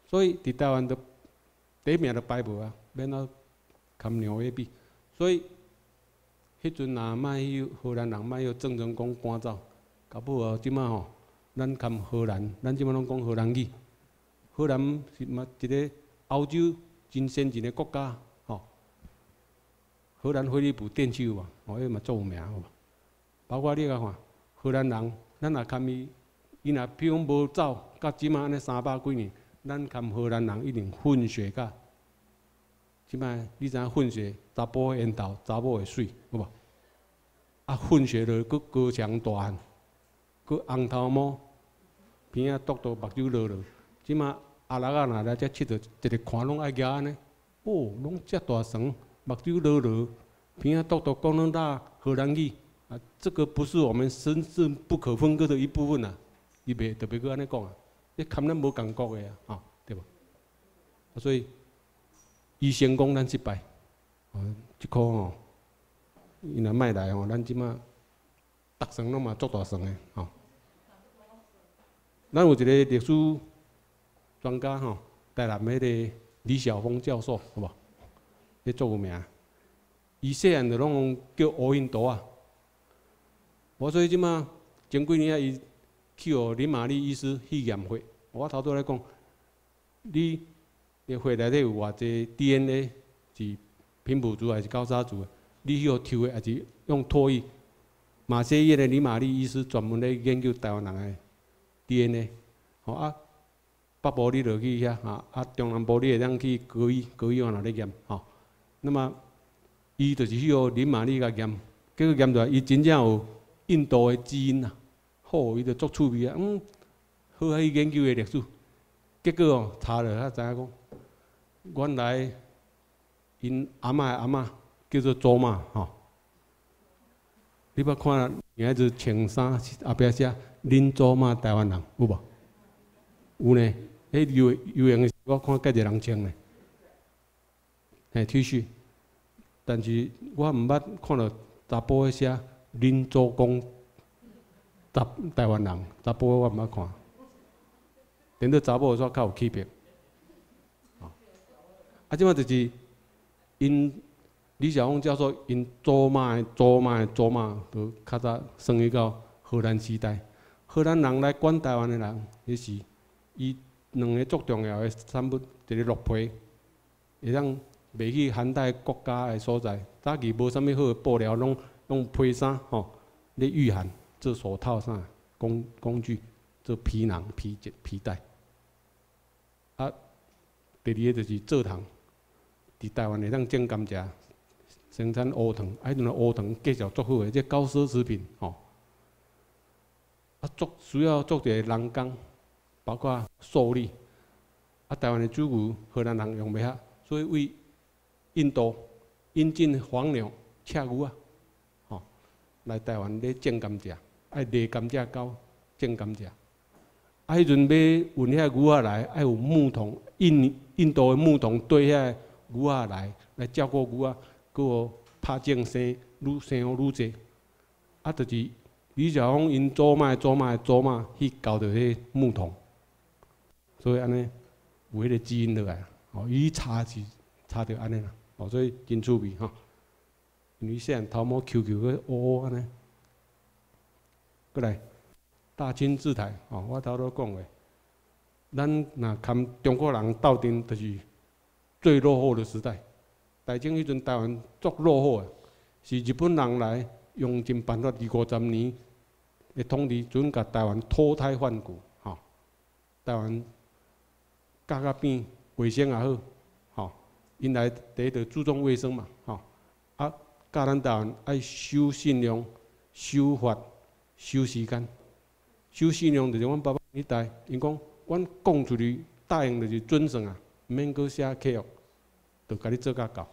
所以伫台湾都第一名都排无啊，免啊，跟纽约比。所以迄阵若卖去荷兰人卖去郑成功赶走，搞不好即马吼，咱跟荷兰，咱即马拢讲荷兰语。荷兰是嘛一个欧洲真先进的国家，荷兰飞利浦电手嘛，哦，迄嘛做有名好嘛。包括你甲看，荷兰人，咱也堪伊，伊若譬如无走，到即满安尼三百几年，咱堪荷兰人一定混血甲。即摆你知影混血，查甫会缘投，查某会水，有无？啊，混血了，佫高强大汉，佫红头毛，鼻仔嘟嘟，目睭落落。即马阿拉啊，若来遮佚佗，一日看拢爱惊安尼，哦，拢遮大长，目睭揉揉，鼻仔嘟嘟，讲拢大荷兰语。啊，这个不是我们神圣不可分割的一部分呐，伊别特别个安尼讲啊，你看咱无感觉的啊，对吧？所以，医生讲咱失败，啊，即颗吼，伊若卖来吼，咱即马，达成拢嘛足大成的，吼。咱有一个历史专家吼，台南迄个李晓峰教授，好无？伊做有名，伊细汉就拢叫乌云图啊。我所以即马前几年啊，伊去互林玛丽医师去验血。我头拄来讲，你的血内底有偌济 DNA 是平埔族还是高沙族？你去互抽的还是用唾液？马歇尔的林玛丽医师专门咧研究台湾人的 DNA。吼啊，北部你落去遐啊，啊中南部你会当去高医高医院内咧验。吼，那么伊就是迄个林玛丽甲验，结果验出来伊真正有。印度的基因啊，好，伊就足趣味啊。嗯，好去研究的历史，结果哦，查了才知影讲，原来因阿嬷阿嬷叫做祖妈吼。你捌看女孩子穿衫后壁写“恁祖妈台湾人”有无？有呢。迄游游泳时，我看介侪人穿呢。嘿，T 恤，但是我毋捌看到查甫的写。恁祖公，台台湾人，查甫我毋捌看，等到查某煞较有区别。啊，即摆就是因李小凤教授因祖妈的祖妈的祖妈，都较早生于到荷兰时代。荷兰人来管台湾的人，迄是伊两个足重要的产物，一个鹿皮，会当袂去寒带国家的所在。早期无啥物好布料，拢。用皮衫吼，咧御寒做手套啥工工具，做皮囊皮皮带。啊，第二个就是蔗糖，伫台湾会当种甘蔗，生产乌糖，啊，迄阵乌糖价值足好诶，即高奢侈品吼。啊，做需要做个人工，包括塑料。啊，台湾的主牛荷兰人用袂遐，所以为印度引进黄牛、赤牛啊。吼来台湾咧种甘蔗，爱犁甘蔗高种甘蔗。啊，迄阵要运遐牛仔来，爱有木桶印印度的牧童对遐牛仔来来照顾牛仔，搁拍正生，愈生愈愈济。啊，就是李小凤因做嘛做嘛做嘛去交着迄牧童，所以安尼有迄个基因落来，哦，伊查是查着安尼啦，哦，所以真趣味吼。因为细汉头毛 QQ 个乌乌安尼，过来大清字台，哦，我头拄讲诶，咱若含中国人斗阵，就是最落后的时代。大清迄阵台湾足落后诶，是日本人来。用尽办法二五十年的统治，准甲台湾脱胎换骨，吼！台湾家家变卫生也好，因来第一着注重卫生嘛，吼！啊，教咱台湾爱修信用、修法、修时间。修信用就是阮爸爸迄代，因讲，阮讲出去答应就是准算啊，毋免搁写契约，就甲你做甲到。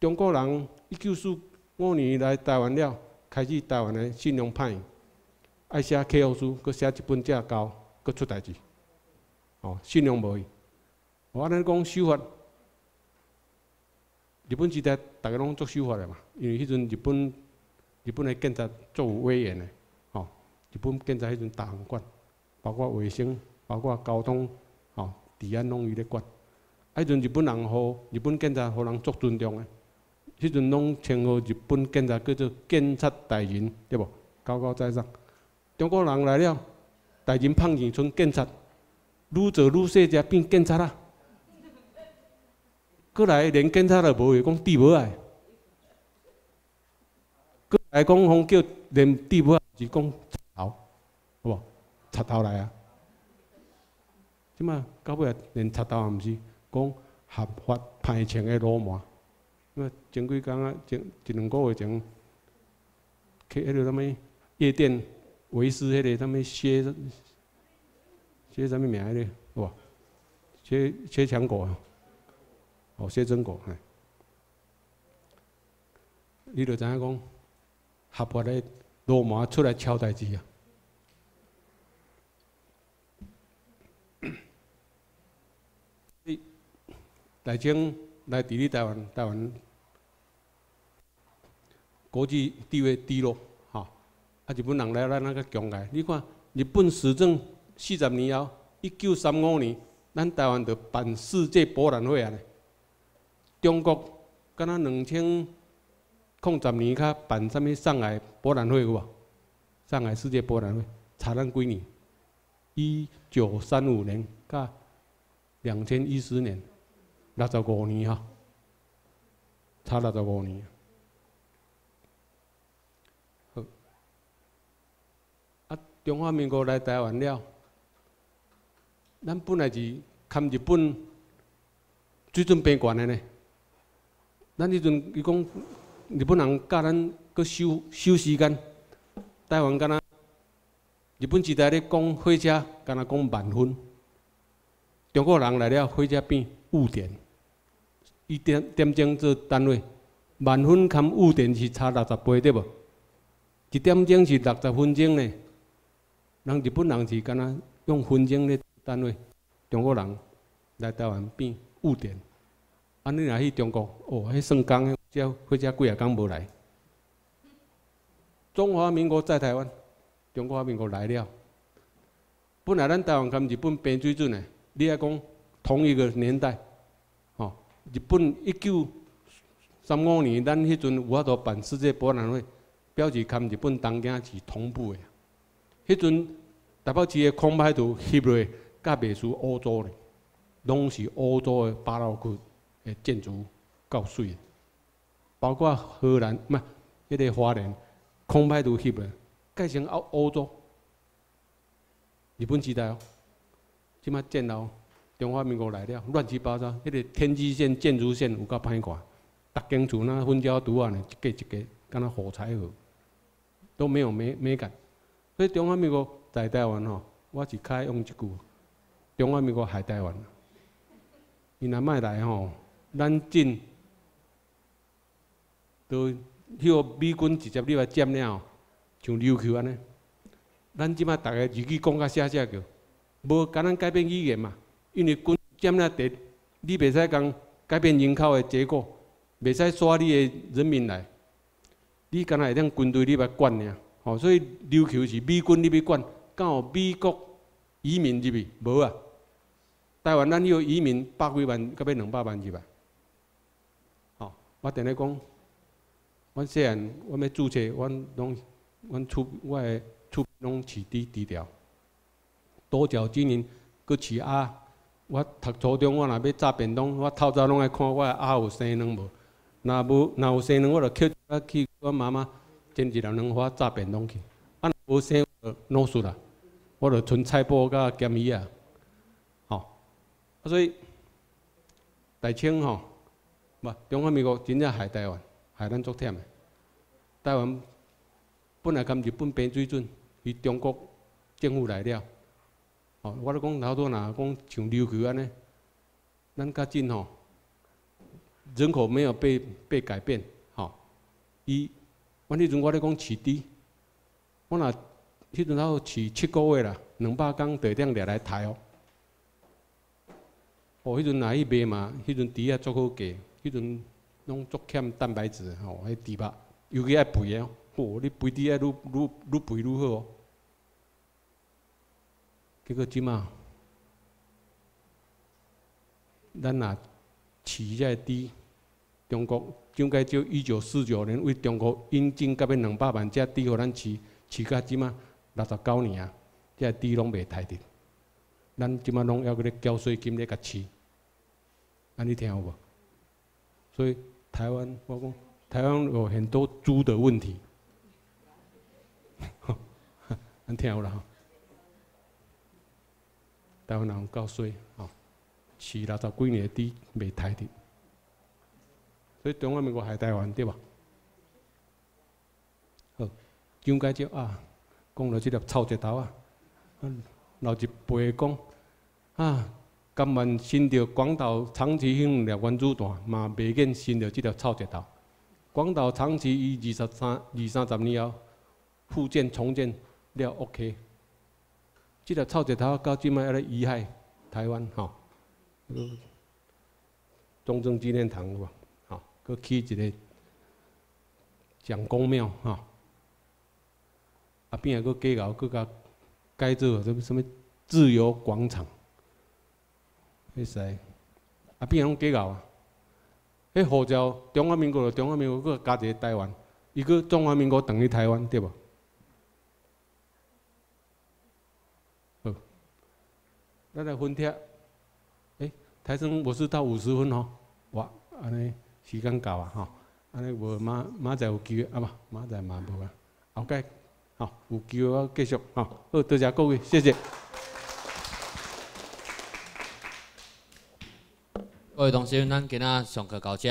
中国人一九四。五年来台湾了，开始台湾的信用歹，爱写客户书，搁写一本假交，搁出代志，哦，信用无去。我安尼讲修法，日本时代大家拢做守法的嘛，因为迄阵日本日本的警察足有威严的，哦，日本警察迄阵大行管，包括卫生，包括交通，哦，治安拢伊咧管。迄阵日本人互日本警察互人足尊重的。迄阵拢称呼日本警察叫做警察大人，对无？高高在上。中国人来了，大人胖钱剩警察，愈做愈细只变警察啦。过来连警察都无会讲地无爱。过来讲讲叫连地无爱是讲贼头，好无？插头来啊！即马到尾连插头也毋是，讲合法派遣的罗马。那前几工啊，前一两个月前，去迄个什物夜店，维斯迄个什物薛，薛什物名迄个，哇，薛薛强果，哦，薛真果，嘿，你著知影讲，合法的罗马出来敲代志啊，你大清来治理台湾，台湾。国际地位低落，哈！啊，日本人来咱那个强个，你看日本时政四十年后，一九三五年，咱台湾就办世界博览会啊！中国敢若两千零十年较办啥物上海博览会有无？上海世界博览会差咱几年？一九三五年甲两千一十年，六十五年哈，差六十五年。好，啊中华民国来台湾了，咱本来是看日本最准变悬的呢。咱迄阵伊讲日本人教咱搁休休时间，台湾敢若日本时代咧讲火车，敢若讲慢分。中国人来了，火车变误点，以点点钟做单位，慢分含误点是差六十倍对无？一点钟是六十分钟呢。人日本人是敢若用分钟咧单位，中国人来台湾变误点。啊，你若去中国，哦，迄算工，只或者几啊工无来。中华民国在台湾，中华民国来了。本来咱台湾跟日本平水准诶，你爱讲同一个年代，吼，日本一九三五年，咱迄阵有法度办世界博览会，表示跟日本东京是同步诶。迄阵台北市的空白图翕落，甲袂输欧洲咧，拢是欧洲的巴洛克的建筑，够水。包括荷兰，唔，迄个华人空拍都翕落，改成欧欧洲。日本时代哦，即马建楼中华民国来了，乱七八糟。迄个天际线、建筑线有够歹看，逐间厝那分焦图案呢，一个一个，敢若火柴盒，都没有美美感。所以中华民国在台湾吼，我是开用一句：中华民国害台湾。伊若卖来吼，咱进都迄个美军直接入来占了，像琉球安尼。咱即摆逐个日语讲甲写写叫，无敢咱改变语言嘛？因为军占了地，你袂使讲改变人口的结果，袂使刷你的人民来。你敢若会当军队你来管尔，吼，所以琉球是美军你要管，敢有美国移民入去？无啊。台湾咱有移民百几万，到要两百万入来。我定咧讲，阮细汉，阮要注册，阮拢，阮厝，我的厝拢饲猪猪条，多少几年，搁饲鸭。我读初中，我若要炸便当，我透早拢爱看我的鸭有生卵无。若无，若有生卵，我着捡去阮妈妈煎一两两花炸便当去。啊，无生老死啦，我着存菜脯甲咸鱼啊。所以，大清吼，无中华民国真正害台湾，害咱足忝的。台湾本来跟日本平水准，伊中国政府来了，吼，我咧讲老多若讲像琉球安尼，咱较近吼，人口没有被被改变，吼，伊，我迄阵我咧讲饲猪，我若迄阵头饲七个月啦，两百工地顶掠来抬哦。哦，迄阵若去卖嘛，迄阵猪也足好价，迄阵拢足欠蛋白质吼，迄猪肉尤其爱肥的哦，你肥猪爱愈愈愈肥愈好哦。结果即马，咱若饲遮猪，中国蒋介石一九四九年为中国引进甲要两百万只猪，互咱饲，饲到即马六十九年啊，遮猪拢袂刣着，咱即马拢要搁咧缴税金咧甲饲。安尼听有无？所以台湾，我讲台湾有很多猪的问题，安听有啦吼。台湾人够衰，吼，饲六十几年的猪未刣的，所以中华民国害台湾对吧？好，蒋介石啊，讲了这粒臭石头啊，老一辈讲啊。甘愿新着广岛长崎兴了原子弹，嘛袂见新着即条臭石头。广岛长崎伊二十三、二三十年后复建重建了 OK。即条臭石头到即摆还咧遗害台湾吼。中正纪念堂有无？吼，搁起一个蒋公庙吼。啊边个搁改搞，搁甲改造什么什么自由广场。会使，啊，变拢计较啊！迄护照中华民国中华民国加一个台湾，伊个中华民国等于台湾，对无？好，咱来分贴。诶，台生我是到五十分吼，哇，安尼时间到啊吼，安尼无明明仔有机会啊不，明仔嘛无啊，后盖，好，有机会我继续吼，好，多谢各位，谢谢。各位同学，咱今仔上课到这。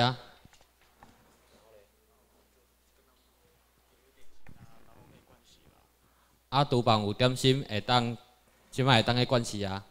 啊，厨房有点心，会当，即摆会当去管事啊。